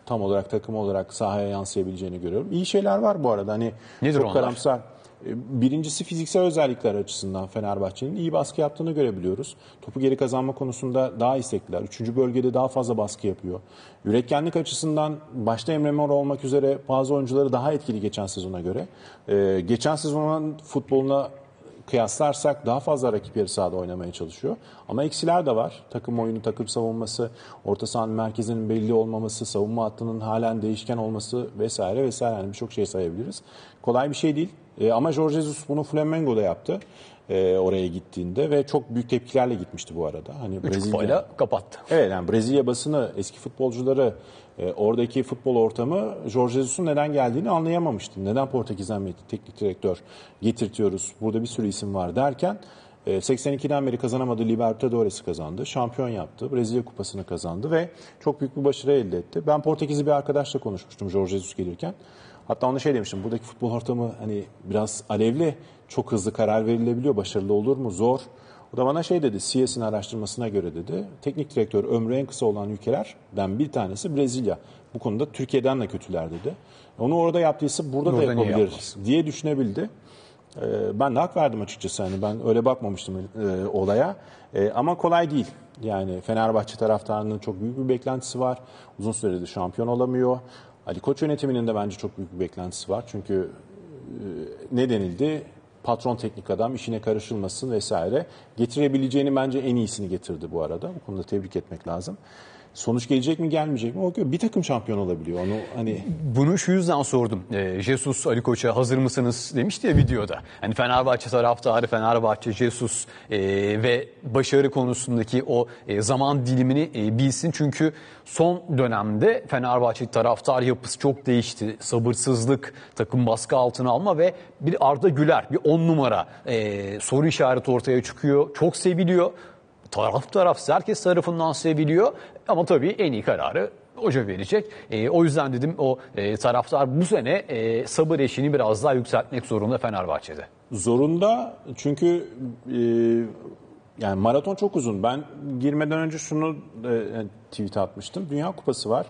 tam olarak takım olarak sahaya yansıyabileceğini görüyorum. İyi şeyler var bu arada. Hani Nedir çok onlar? karamsar. Ee, Birincisi fiziksel özellikler açısından Fenerbahçe'nin iyi baskı yaptığını görebiliyoruz. Topu geri kazanma konusunda daha istekliler. Üçüncü bölgede daha fazla baskı yapıyor. Üretkenlik açısından başta Emre Mor olmak üzere bazı oyuncuları daha etkili geçen sezona göre. Ee, geçen sezonun futboluna kıyaslarsak daha fazla rakip yarı sahada oynamaya çalışıyor. Ama eksiler de var. Takım oyunu, takım savunması, orta sahanın merkezinin belli olmaması, savunma hattının halen değişken olması vesaire vesaire. Yani birçok şey sayabiliriz. Kolay bir şey değil. E, ama Jorge Jesus bunu Flamengo'da yaptı. e, oraya gittiğinde ve çok büyük tepkilerle gitmişti bu arada. Hani Üç kupayla kapattı. Evet yani Brezilya basını, eski futbolcuları, e, oradaki futbol ortamı Jorge Jesus'un neden geldiğini anlayamamıştı. Neden Portekiz'den bir teknik direktör getirtiyoruz, burada bir sürü isim var derken e, 82'den beri kazanamadığı Libertadores'i kazandı, şampiyon yaptı, Brezilya kupasını kazandı ve çok büyük bir başarı elde etti. Ben Portekizli bir arkadaşla konuşmuştum Jorge Jesus gelirken. Hatta ona şey demiştim, buradaki futbol ortamı hani biraz alevli, çok hızlı karar verilebiliyor, başarılı olur mu, zor. O da bana şey dedi, CS'in araştırmasına göre dedi, teknik direktör ömrü en kısa olan ülkelerden bir tanesi Brezilya. Bu konuda Türkiye'den de kötüler dedi. Onu orada yaptıysa burada, Burada da yapabilir diye düşünebildi. Ee, ben de hak verdim açıkçası. Hani ben öyle bakmamıştım e, olaya. E, ama kolay değil. Yani Fenerbahçe taraftarının çok büyük bir beklentisi var. Uzun süredir şampiyon olamıyor. Ali Koç yönetiminin de bence çok büyük bir beklentisi var. Çünkü e, ne denildi? Patron teknik adam işine karışılmasın vesaire. Getirebileceğini bence en iyisini getirdi bu arada. Bu konuda tebrik etmek lazım. Sonuç gelecek mi gelmeyecek mi? O bir takım şampiyon olabiliyor. Onu hani Bunu şu yüzden sordum. Ee, Jesus Ali Koç'a hazır mısınız demişti ya videoda. Hani Fenerbahçe taraftarı, Fenerbahçe, Jesus e, ve başarı konusundaki o e, zaman dilimini e, bilsin. Çünkü son dönemde Fenerbahçe taraftar yapısı çok değişti. Sabırsızlık, takım baskı altına alma ve bir Arda Güler, bir on numara e, soru işareti ortaya çıkıyor. Çok seviliyor. Taraf taraf herkes tarafından seviliyor ama tabii en iyi kararı hoca verecek. E, o yüzden dedim o e, taraftar bu sene e, sabır eşiğini biraz daha yükseltmek zorunda Fenerbahçe'de. Zorunda çünkü e, yani maraton çok uzun. Ben girmeden önce şunu e, tweet atmıştım. Dünya Kupası var.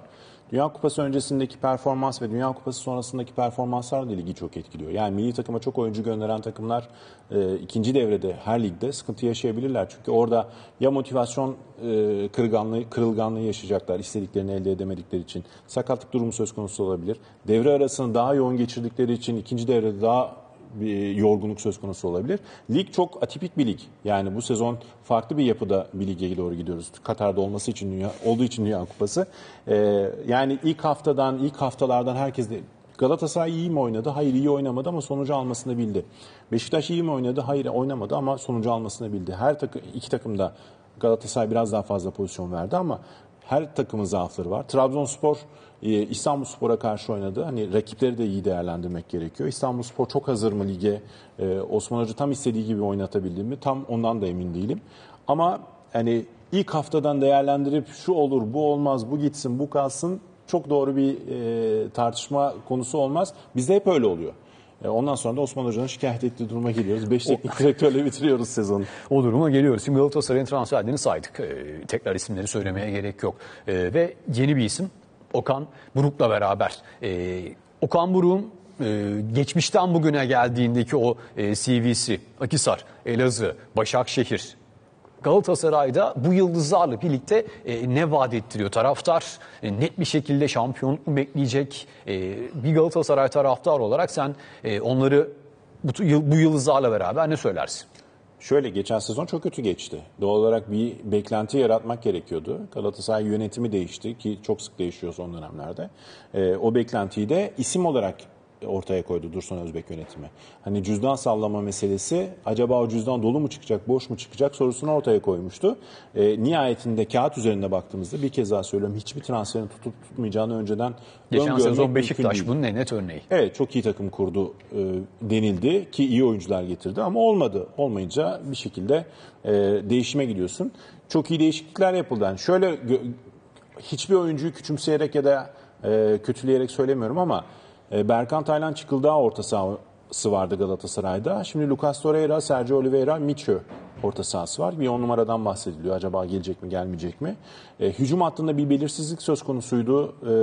Dünya Kupası öncesindeki performans ve Dünya Kupası sonrasındaki performanslar da ligi çok etkiliyor. Yani milli takıma çok oyuncu gönderen takımlar e, ikinci devrede her ligde sıkıntı yaşayabilirler. Çünkü orada ya motivasyon e, kırılganlığı, kırılganlığı yaşayacaklar istediklerini elde edemedikleri için. Sakatlık durumu söz konusu olabilir. Devre arasını daha yoğun geçirdikleri için ikinci devrede daha bir yorgunluk söz konusu olabilir. Lig çok atipik bir lig. Yani bu sezon farklı bir yapıda bir lige doğru gidiyoruz. Katar'da olması için dünya olduğu için Dünya Kupası. Ee, yani ilk haftadan, ilk haftalardan herkes de Galatasaray iyi mi oynadı? Hayır iyi oynamadı ama sonucu almasını bildi. Beşiktaş iyi mi oynadı? Hayır oynamadı ama sonucu almasını bildi. Her takım iki takım da Galatasaray biraz daha fazla pozisyon verdi ama her takımın zaafları var. Trabzonspor e, İstanbulspor'a karşı oynadı. Hani rakipleri de iyi değerlendirmek gerekiyor. İstanbulspor çok hazır mı lige? E, Osman Hoca tam istediği gibi oynatabildi mi? Tam ondan da emin değilim. Ama hani ilk haftadan değerlendirip şu olur, bu olmaz, bu gitsin, bu kalsın çok doğru bir e, tartışma konusu olmaz. Bizde hep öyle oluyor. E, ondan sonra da Osman Hoca'nın şikayet ettiği duruma geliyoruz. Beş teknik direktörle bitiriyoruz sezonu. O duruma geliyoruz. Şimdi Galatasaray'ın transferlerini saydık. Ee, tekrar isimleri söylemeye gerek yok. Ee, ve yeni bir isim Okan Buruk'la beraber. Ee, Okan Buruk'un e, geçmişten bugüne geldiğindeki o e, CV'si, Akisar, Elazığ, Başakşehir, Galatasaray'da bu yıldızlarla birlikte e, ne vaat ettiriyor taraftar? E, net bir şekilde şampiyonluk mu bekleyecek? E, bir Galatasaray taraftar olarak sen onları bu, bu yıldızlarla beraber ne söylersin? Şöyle geçen sezon çok kötü geçti. Doğal olarak bir beklenti yaratmak gerekiyordu. Galatasaray yönetimi değişti ki çok sık değişiyor son dönemlerde. E, o beklentiyi de isim olarak ortaya koydu Dursun Özbek yönetimi. Hani cüzdan sallama meselesi acaba o cüzdan dolu mu çıkacak, boş mu çıkacak sorusunu ortaya koymuştu. E, nihayetinde kağıt üzerinde baktığımızda bir kez daha söylüyorum hiçbir transferin tutup tutmayacağını önceden Geçen sezon Beşiktaş bunun en net örneği. Evet çok iyi takım kurdu e, denildi ki iyi oyuncular getirdi ama olmadı. Olmayınca bir şekilde e, değişime gidiyorsun. Çok iyi değişiklikler yapıldı. Yani şöyle hiçbir oyuncuyu küçümseyerek ya da e, kötüleyerek söylemiyorum ama Berkan Taylan Çıkıldağ orta sahası vardı Galatasaray'da. Şimdi Lucas Torreira, Sergio Oliveira, Micho orta sahası var. Bir on numaradan bahsediliyor. Acaba gelecek mi gelmeyecek mi? E, hücum hattında bir belirsizlik söz konusuydu. E,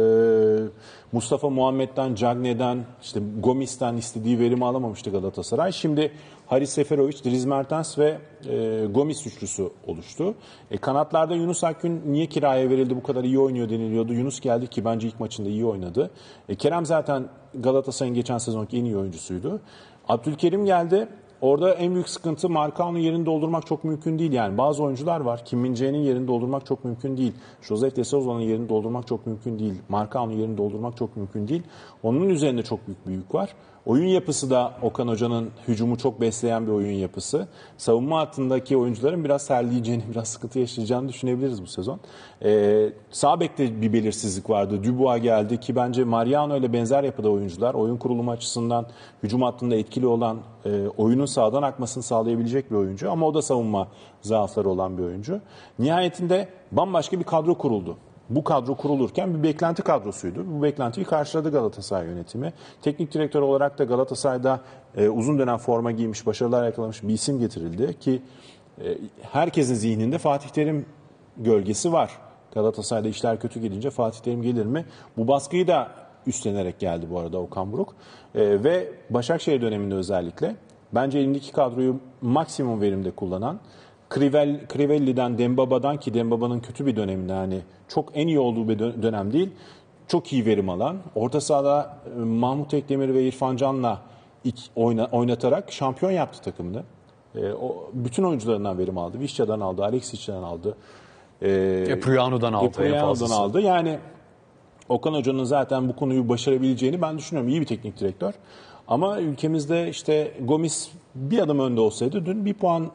Mustafa Muhammed'den, Cagne'den, işte Gomis'ten istediği verimi alamamıştı Galatasaray. Şimdi Haris Seferovic, Dries Mertens ve e, Gomis üçlüsü oluştu. E, kanatlarda Yunus Akgün niye kiraya verildi bu kadar iyi oynuyor deniliyordu. Yunus geldi ki bence ilk maçında iyi oynadı. E, Kerem zaten Galatasaray'ın geçen sezonki en iyi oyuncusuydu. Abdülkerim geldi. Orada en büyük sıkıntı Markao'nun yerini doldurmak çok mümkün değil. Yani bazı oyuncular var. Kim min yerini doldurmak çok mümkün değil. Joseph de Souza'nın yerini doldurmak çok mümkün değil. Markao'nun yerini doldurmak çok mümkün değil. Onun üzerinde çok büyük bir yük var. Oyun yapısı da Okan Hoca'nın hücumu çok besleyen bir oyun yapısı. Savunma hattındaki oyuncuların biraz serleyeceğini, biraz sıkıntı yaşayacağını düşünebiliriz bu sezon. Ee, sağ bekte bir belirsizlik vardı. Dubois geldi ki bence Mariano ile benzer yapıda oyuncular. Oyun kurulumu açısından hücum hattında etkili olan, e, oyunun sağdan akmasını sağlayabilecek bir oyuncu. Ama o da savunma zaafları olan bir oyuncu. Nihayetinde bambaşka bir kadro kuruldu bu kadro kurulurken bir beklenti kadrosuydu. Bu beklentiyi karşıladı Galatasaray yönetimi. Teknik direktör olarak da Galatasaray'da e, uzun dönem forma giymiş, başarılar yakalamış bir isim getirildi ki e, herkesin zihninde Fatih Terim gölgesi var. Galatasaray'da işler kötü gidince Fatih Terim gelir mi? Bu baskıyı da üstlenerek geldi bu arada Okan Buruk. E, ve Başakşehir döneminde özellikle bence elindeki kadroyu maksimum verimde kullanan Crivel, Crivelli'den Dembaba'dan ki Dembaba'nın kötü bir döneminde hani çok en iyi olduğu bir dönem değil. Çok iyi verim alan. Orta sahada e, Mahmut Ekdemir ve İrfan Can'la oyna, oynatarak şampiyon yaptı takımını. E, o, bütün oyuncularından verim aldı. Vişça'dan aldı, Alexic'den aldı. E, Epriano'dan aldı Epriano'dan aldı. Yani Okan Hoca'nın zaten bu konuyu başarabileceğini ben düşünüyorum. İyi bir teknik direktör. Ama ülkemizde işte Gomis bir adım önde olsaydı dün bir puan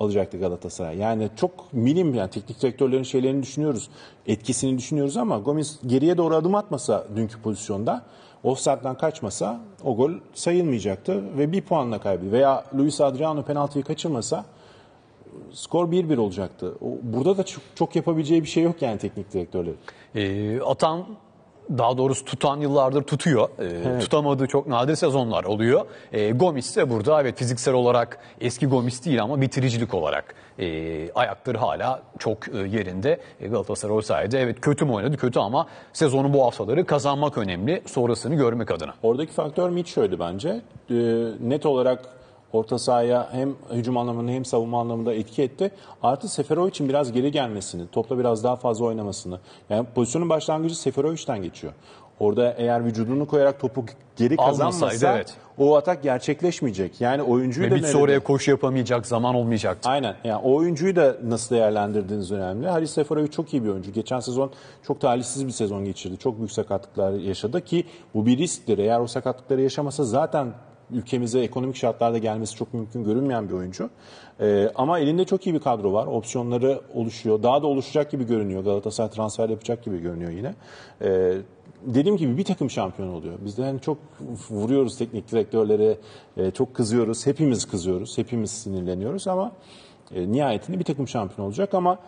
alacaktı Galatasaray. Yani çok milim yani teknik direktörlerin şeylerini düşünüyoruz. Etkisini düşünüyoruz ama Gomis geriye doğru adım atmasa dünkü pozisyonda offside'den kaçmasa o gol sayılmayacaktı ve bir puanla kaybetti. Veya Luis Adriano penaltıyı kaçırmasa skor 1-1 olacaktı. Burada da çok, çok yapabileceği bir şey yok yani teknik direktörlerin. E, atan daha doğrusu tutan yıllardır tutuyor. E, Tutamadığı çok nadir sezonlar oluyor. E, Gomis de burada evet fiziksel olarak eski Gomis değil ama bitiricilik olarak e, ayakları hala çok e, yerinde. E, Galatasaray o sayede evet kötü mü oynadı kötü ama sezonun bu haftaları kazanmak önemli. Sonrasını görmek adına. Oradaki faktör Mitchell'di bence. Ee, net olarak orta sahaya hem hücum anlamında hem savunma anlamında etki etti. Artı Seferovic'in biraz geri gelmesini, topla biraz daha fazla oynamasını. Yani pozisyonun başlangıcı Seferovic'ten geçiyor. Orada eğer vücudunu koyarak topu geri kazanmasa evet. o atak gerçekleşmeyecek. Yani oyuncuyu Ve da oraya koşu yapamayacak, zaman olmayacaktı. Aynen. Yani o oyuncuyu da nasıl değerlendirdiğiniz önemli. Halis Seferovic çok iyi bir oyuncu. Geçen sezon çok talihsiz bir sezon geçirdi. Çok büyük sakatlıklar yaşadı ki bu bir risktir. Eğer o sakatlıkları yaşamasa zaten ülkemize ekonomik şartlarda gelmesi çok mümkün görünmeyen bir oyuncu. Ee, ama elinde çok iyi bir kadro var. Opsiyonları oluşuyor. Daha da oluşacak gibi görünüyor. Galatasaray transfer yapacak gibi görünüyor yine. Ee, dediğim gibi bir takım şampiyon oluyor. Biz de hani çok vuruyoruz teknik direktörlere, e, çok kızıyoruz. Hepimiz kızıyoruz, hepimiz sinirleniyoruz ama e, nihayetinde bir takım şampiyon olacak ama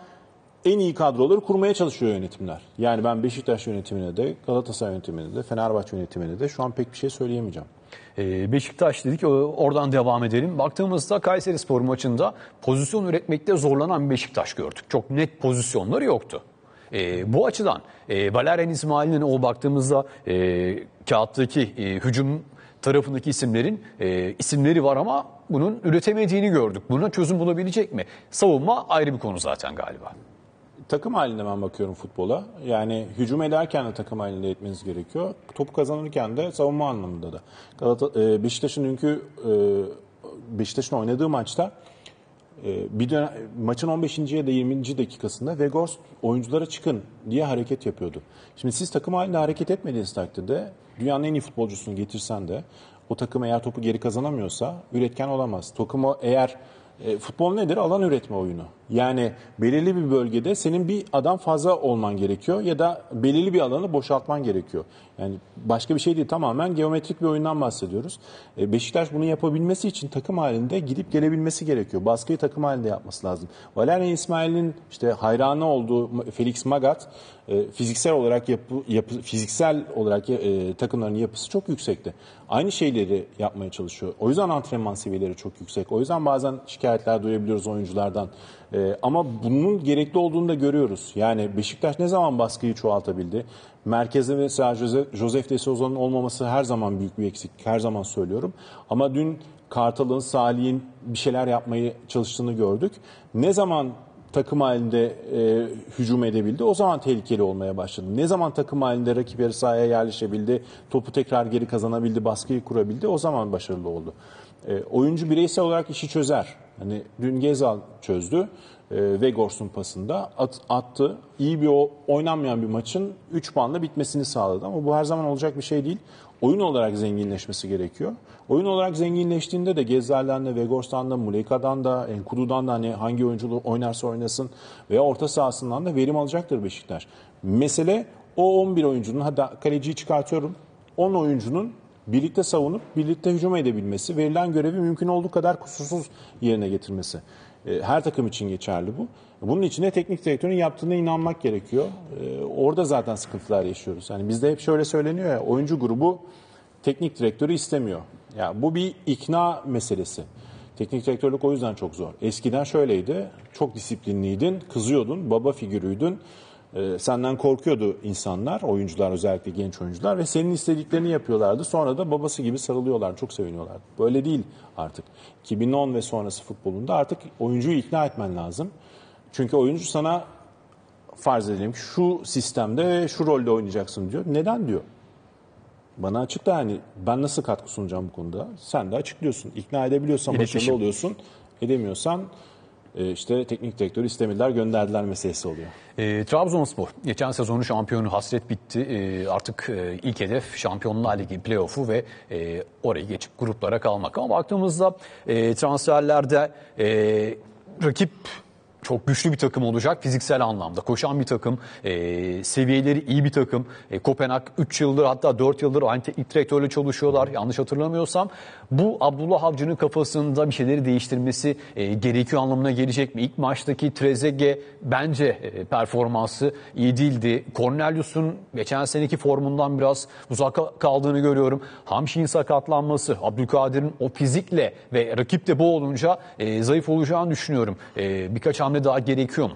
en iyi kadroları kurmaya çalışıyor yönetimler. Yani ben Beşiktaş yönetimine de, Galatasaray yönetimine de, Fenerbahçe yönetimine de şu an pek bir şey söyleyemeyeceğim. Ee, Beşiktaş dedik oradan devam edelim. Baktığımızda Kayseri Spor maçında pozisyon üretmekte zorlanan Beşiktaş gördük. Çok net pozisyonları yoktu. Ee, bu açıdan e, Valerian İsmail'in o baktığımızda e, kağıttaki e, hücum tarafındaki isimlerin e, isimleri var ama bunun üretemediğini gördük. Buna çözüm bulabilecek mi? Savunma ayrı bir konu zaten galiba. Takım halinde ben bakıyorum futbola. Yani hücum ederken de takım halinde etmeniz gerekiyor. Topu kazanırken de savunma anlamında da. Galata, e, Beşiktaş'ın dünkü e, Beşiktaş'ın oynadığı maçta e, bir dönem, maçın 15. ya da 20. dakikasında Vegors oyunculara çıkın diye hareket yapıyordu. Şimdi siz takım halinde hareket etmediğiniz takdirde dünyanın en iyi futbolcusunu getirsen de o takım eğer topu geri kazanamıyorsa üretken olamaz. Takımı eğer e, futbol nedir? Alan üretme oyunu. Yani belirli bir bölgede senin bir adam fazla olman gerekiyor ya da belirli bir alanı boşaltman gerekiyor. Yani başka bir şey değil tamamen geometrik bir oyundan bahsediyoruz. E, Beşiktaş bunu yapabilmesi için takım halinde gidip gelebilmesi gerekiyor. Baskıyı takım halinde yapması lazım. Valerian İsmail'in işte hayranı olduğu Felix Magath e, fiziksel olarak yapı, yapı fiziksel olarak e, takımların yapısı çok yüksekti. Aynı şeyleri yapmaya çalışıyor. O yüzden antrenman seviyeleri çok yüksek. O yüzden bazen şikayetler duyabiliyoruz oyunculardan. E, ama bunun gerekli olduğunu da görüyoruz. Yani Beşiktaş ne zaman baskıyı çoğaltabildi? Merkezde mesela Jose- Josef de Souza'nın olmaması her zaman büyük bir eksik. Her zaman söylüyorum. Ama dün Kartal'ın, Salih'in bir şeyler yapmayı çalıştığını gördük. Ne zaman takım halinde e, hücum edebildi. O zaman tehlikeli olmaya başladı. Ne zaman takım halinde rakip yarı sahaya yerleşebildi, topu tekrar geri kazanabildi, baskıyı kurabildi. O zaman başarılı oldu. E, oyuncu bireysel olarak işi çözer. Hani dün Gezal çözdü. E, Vegors'un pasında at, attı. İyi bir o, oynanmayan bir maçın 3 puanla bitmesini sağladı. Ama bu her zaman olacak bir şey değil. Oyun olarak zenginleşmesi gerekiyor. Oyun olarak zenginleştiğinde de Gezzal'den de, Vegors'tan da, Muleka'dan da, Enkudu'dan da hani hangi oyunculuğu oynarsa oynasın veya orta sahasından da verim alacaktır Beşiktaş. Mesele o 11 oyuncunun, hatta kaleciyi çıkartıyorum, 10 oyuncunun birlikte savunup birlikte hücum edebilmesi, verilen görevi mümkün olduğu kadar kusursuz yerine getirmesi. E, Her takım için geçerli bu. Bunun için de teknik direktörün yaptığına inanmak gerekiyor. E, Orada zaten sıkıntılar yaşıyoruz. Yani bizde hep şöyle söyleniyor ya, oyuncu grubu teknik direktörü istemiyor. Ya bu bir ikna meselesi. Teknik direktörlük o yüzden çok zor. Eskiden şöyleydi. Çok disiplinliydin, kızıyordun, baba figürüydün. Ee, senden korkuyordu insanlar, oyuncular özellikle genç oyuncular ve senin istediklerini yapıyorlardı. Sonra da babası gibi sarılıyorlar, çok seviniyorlardı. Böyle değil artık. 2010 ve sonrası futbolunda artık oyuncuyu ikna etmen lazım. Çünkü oyuncu sana farz edelim ki şu sistemde şu rolde oynayacaksın diyor. Neden diyor? Bana açıkla hani ben nasıl katkı sunacağım bu konuda? Sen de açıklıyorsun. İkna edebiliyorsan İletişim. başarılı oluyorsun. Edemiyorsan işte teknik direktörü istemediler gönderdiler meselesi oluyor. E, Trabzonspor geçen sezonu şampiyonu hasret bitti. E, artık e, ilk hedef Şampiyonlar Ligi playoff'u ve e, orayı geçip gruplara kalmak. Ama baktığımızda e, transferlerde e, rakip çok güçlü bir takım olacak fiziksel anlamda. Koşan bir takım, e, seviyeleri iyi bir takım. E, Kopenhag 3 yıldır hatta 4 yıldır aynı teknik direktörle çalışıyorlar. Yanlış hatırlamıyorsam bu Abdullah Avcı'nın kafasında bir şeyleri değiştirmesi e, gerekiyor anlamına gelecek mi? İlk maçtaki Trezeguet bence e, performansı iyi değildi. Cornelius'un geçen seneki formundan biraz uzak kaldığını görüyorum. Hamşik'in sakatlanması, Abdülkadir'in o fizikle ve rakip de bu olunca e, zayıf olacağını düşünüyorum. E, birkaç hamle daha gerekiyor mu?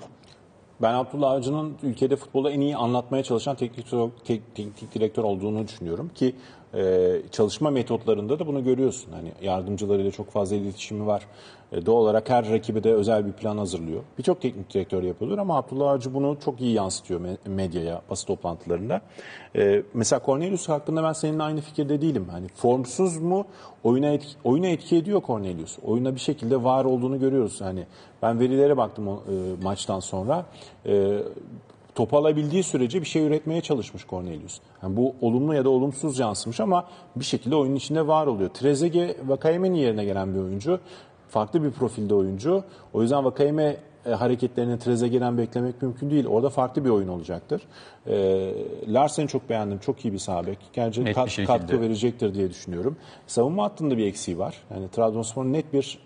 Ben Abdullah Avcı'nın ülkede futbola en iyi anlatmaya çalışan teknik, tek- teknik direktör olduğunu düşünüyorum ki e, çalışma metotlarında da bunu görüyorsun. Hani yardımcılarıyla çok fazla iletişimi var. E, doğal olarak her rakibe de özel bir plan hazırlıyor. Birçok teknik direktör yapıyordur ama Abdullah Avcı bunu çok iyi yansıtıyor me- medyaya, basın toplantılarında. E, mesela Cornelius hakkında ben seninle aynı fikirde değilim. Hani formsuz mu oyuna etki, oyuna etki ediyor Cornelius. Oyuna bir şekilde var olduğunu görüyoruz. Hani ben verilere baktım o, e, maçtan sonra. E, top alabildiği sürece bir şey üretmeye çalışmış Cornelius. Yani bu olumlu ya da olumsuz yansımış ama bir şekilde oyunun içinde var oluyor. Trezeguet Vakayeme'nin yerine gelen bir oyuncu. Farklı bir profilde oyuncu. O yüzden Vakayeme e, hareketlerini Trezeguet'den beklemek mümkün değil. Orada farklı bir oyun olacaktır. E, Larsen'i çok beğendim. Çok iyi bir sağ bek. Gerçi kat- katkı verecektir diye düşünüyorum. Savunma hattında bir eksiği var. Yani Trabzonspor'un net bir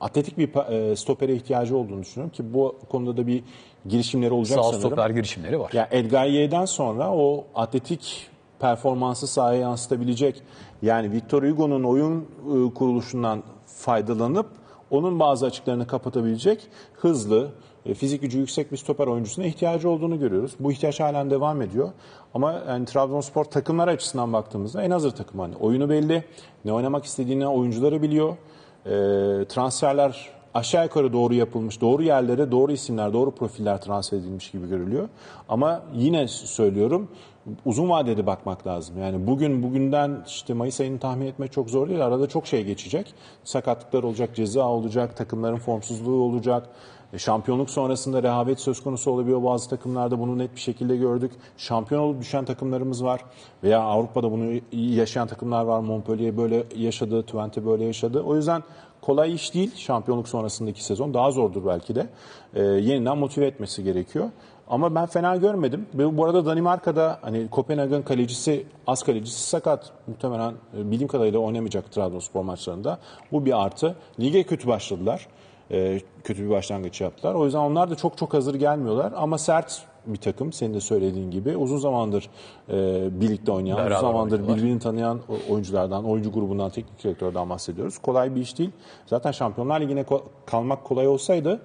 atletik bir e, stopere ihtiyacı olduğunu düşünüyorum ki bu konuda da bir girişimleri olacak Sağ sanırım. stoper girişimleri var. Ya Edgaye'den sonra o atletik performansı sahaya yansıtabilecek yani Victor Hugo'nun oyun e, kuruluşundan faydalanıp onun bazı açıklarını kapatabilecek hızlı, e, fizik gücü yüksek bir stoper oyuncusuna ihtiyacı olduğunu görüyoruz. Bu ihtiyaç halen devam ediyor. Ama yani Trabzonspor takımlar açısından baktığımızda en hazır takım. Hani oyunu belli, ne oynamak istediğini oyuncuları biliyor. E, transferler aşağı yukarı doğru yapılmış, doğru yerlere doğru isimler, doğru profiller transfer edilmiş gibi görülüyor. Ama yine söylüyorum uzun vadede bakmak lazım. Yani bugün bugünden işte Mayıs ayını tahmin etmek çok zor değil. Arada çok şey geçecek. Sakatlıklar olacak, ceza olacak, takımların formsuzluğu olacak. E, Şampiyonluk sonrasında rehavet söz konusu olabiliyor bazı takımlarda bunu net bir şekilde gördük. Şampiyon olup düşen takımlarımız var veya Avrupa'da bunu yaşayan takımlar var. Montpellier böyle yaşadı, Twente böyle yaşadı. O yüzden kolay iş değil şampiyonluk sonrasındaki sezon. Daha zordur belki de. E, yeniden motive etmesi gerekiyor. Ama ben fena görmedim. Bu arada Danimarka'da hani Kopenhag'ın kalecisi, az kalecisi sakat. Muhtemelen e, bildiğim kadarıyla oynamayacak Trabzonspor maçlarında. Bu bir artı. Lige kötü başladılar. E, kötü bir başlangıç yaptılar. O yüzden onlar da çok çok hazır gelmiyorlar. Ama sert bir takım senin de söylediğin gibi. Uzun zamandır e, birlikte oynayan, Beraber uzun zamandır oynuyorlar. birbirini tanıyan oyunculardan, oyuncu grubundan, teknik direktörden bahsediyoruz. Kolay bir iş değil. Zaten Şampiyonlar Ligi'ne ko- kalmak kolay olsaydı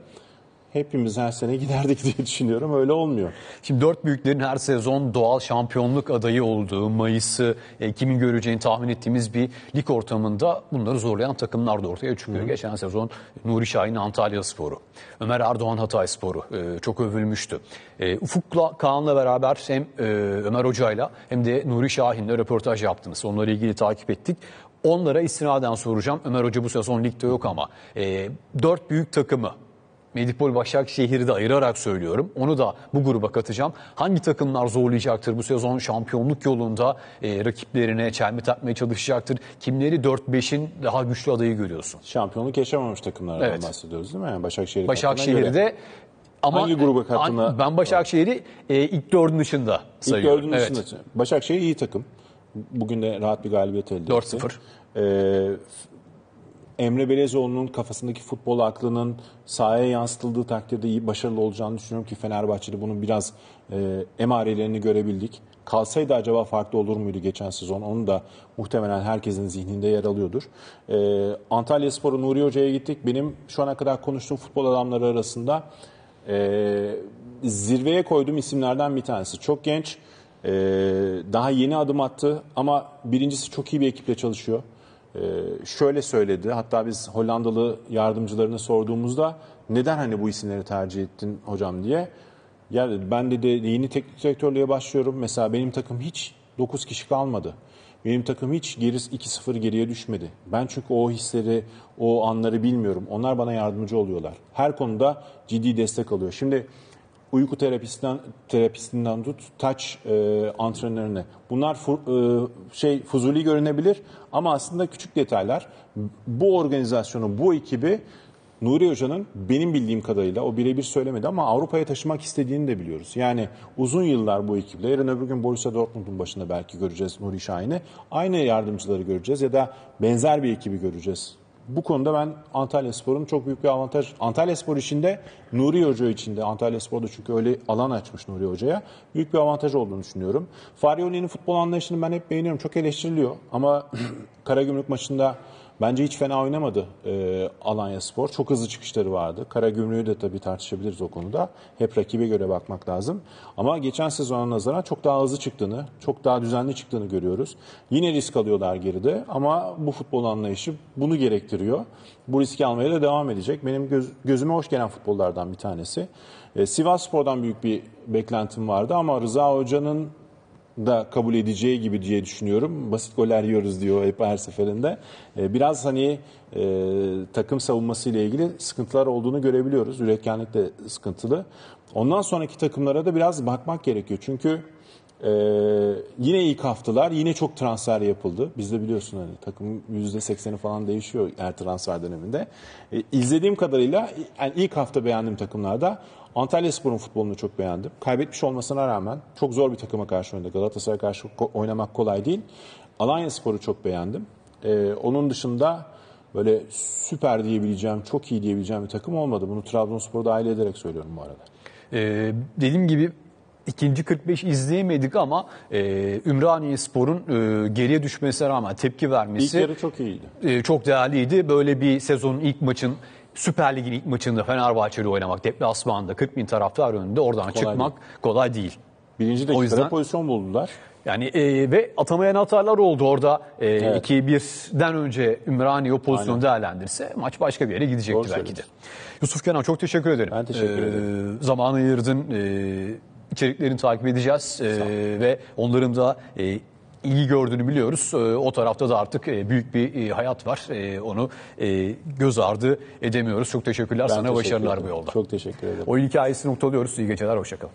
hepimiz her sene giderdik diye düşünüyorum. Öyle olmuyor. Şimdi dört büyüklerin her sezon doğal şampiyonluk adayı olduğu, Mayıs'ı e, kimin göreceğini tahmin ettiğimiz bir lig ortamında bunları zorlayan takımlar da ortaya çıkıyor. Geçen sezon Nuri Şahin Antalya Sporu, Ömer Erdoğan Hatay Sporu e, çok övülmüştü. E, Ufuk'la Kaan'la beraber hem e, Ömer Hoca'yla hem de Nuri Şahin'le röportaj yaptınız. Onlarla ilgili takip ettik. Onlara istinaden soracağım. Ömer Hoca bu sezon ligde yok ama e, dört büyük takımı Medipol Başakşehir'i de ayırarak söylüyorum. Onu da bu gruba katacağım. Hangi takımlar zorlayacaktır bu sezon şampiyonluk yolunda e, rakiplerine çelme takmaya çalışacaktır? Kimleri 4-5'in daha güçlü adayı görüyorsun? Şampiyonluk yaşamamış takımlardan Evet. bahsediyoruz değil mi? Yani Başakşehir. Başakşehir'de ama Hangi gruba kattığına- ben Başakşehir'i e, ilk dördün dışında İlk sayıyorum. gördüğünüz Evet. dışında. Başakşehir iyi takım. Bugün de rahat bir galibiyet elde etti. 4-0. Ee, Emre Belezoğlu'nun kafasındaki futbol aklının sahaya yansıtıldığı takdirde iyi başarılı olacağını düşünüyorum ki Fenerbahçe'de bunun biraz e, emarelerini görebildik. Kalsaydı acaba farklı olur muydu geçen sezon? Onu da muhtemelen herkesin zihninde yer alıyordur. Ee, Antalya Spor'u Nuri Hoca'ya gittik. Benim şu ana kadar konuştuğum futbol adamları arasında e, zirveye koyduğum isimlerden bir tanesi. Çok genç, e, daha yeni adım attı ama birincisi çok iyi bir ekiple çalışıyor. E, şöyle söyledi, hatta biz Hollandalı yardımcılarına sorduğumuzda neden hani bu isimleri tercih ettin hocam diye. Ya dedi, ben dedi yeni teknik direktörlüğe başlıyorum. Mesela benim takım hiç 9 kişi kalmadı. Benim takım hiç geri 2-0 geriye düşmedi. Ben çünkü o hisleri, o anları bilmiyorum. Onlar bana yardımcı oluyorlar. Her konuda ciddi destek alıyor. Şimdi uyku terapistinden terapistinden tut taç e, antrenörüne. Bunlar fu- e, şey fuzuli görünebilir ama aslında küçük detaylar. Bu organizasyonu, bu ekibi Nuri Hoca'nın benim bildiğim kadarıyla o birebir söylemedi ama Avrupa'ya taşımak istediğini de biliyoruz. Yani uzun yıllar bu ekiple yarın öbür gün Borussia Dortmund'un başında belki göreceğiz Nuri Şahin'i. Aynı yardımcıları göreceğiz ya da benzer bir ekibi göreceğiz. Bu konuda ben Antalya Spor'un çok büyük bir avantaj. Antalya Spor içinde Nuri Hoca içinde Antalya Spor'da çünkü öyle alan açmış Nuri Hoca'ya. Büyük bir avantaj olduğunu düşünüyorum. Farioli'nin futbol anlayışını ben hep beğeniyorum. Çok eleştiriliyor ama Karagümrük maçında Bence hiç fena oynamadı e, Alanya Spor. Çok hızlı çıkışları vardı. Karagümrük'ü de tabii tartışabiliriz o konuda. Hep rakibe göre bakmak lazım. Ama geçen sezona nazaran çok daha hızlı çıktığını, çok daha düzenli çıktığını görüyoruz. Yine risk alıyorlar geride ama bu futbol anlayışı bunu gerektiriyor. Bu riski almaya da devam edecek. Benim göz, gözüme hoş gelen futbollardan bir tanesi. E, Sivas Spor'dan büyük bir beklentim vardı ama Rıza Hoca'nın da kabul edeceği gibi diye düşünüyorum. Basit goller yiyoruz diyor hep her seferinde. Ee, Biraz hani e, takım savunması ile ilgili sıkıntılar olduğunu görebiliyoruz. Üretkenlik de sıkıntılı. Ondan sonraki takımlara da biraz bakmak gerekiyor. Çünkü e, yine ilk haftalar yine çok transfer yapıldı. Biz de biliyorsun hani takım %80'i falan değişiyor her transfer döneminde. E, izlediğim kadarıyla yani ilk hafta beğendiğim takımlarda Antalya Spor'un futbolunu çok beğendim. Kaybetmiş olmasına rağmen çok zor bir takıma karşı oynadı. Galatasaray'a karşı oynamak kolay değil. Alanya Spor'u çok beğendim. Ee, onun dışında böyle süper diyebileceğim, çok iyi diyebileceğim bir takım olmadı. Bunu Trabzonspor'u dahil ederek söylüyorum bu arada. Ee, dediğim gibi ikinci 45 izleyemedik ama e, Ümraniye Spor'un e, geriye düşmesine rağmen tepki İlk vermesi yarı çok iyiydi. e, çok değerliydi. Böyle bir sezonun ilk maçın Süper Lig'in ilk maçında Fenerbahçe'yle oynamak deplasmanda 40 bin taraftar önünde oradan çıkmak kolay değil. Birinci O dakikada yüzden- pozisyon buldular. Yani e, ve atamayan hatalar oldu orada. E, Evet. 2-1'den önce Ümraniye o pozisyonu değerlendirse maç başka bir yere gidecekti Doğru belki de. Yusuf Kenan çok teşekkür ederim. Ben teşekkür ederim. Zamanı ayırdın. E, içeriklerini takip edeceğiz. E, ve onların da e, iyi gördüğünü biliyoruz. E, o tarafta da artık e, büyük bir e, hayat var. E, onu göz ardı edemiyoruz. Çok teşekkürler Ben sana. teşekkür Başarılar ederim. bu yolda. Çok teşekkür ederim. Oyun hikayesini noktalıyoruz. İyi geceler. Hoşçakalın.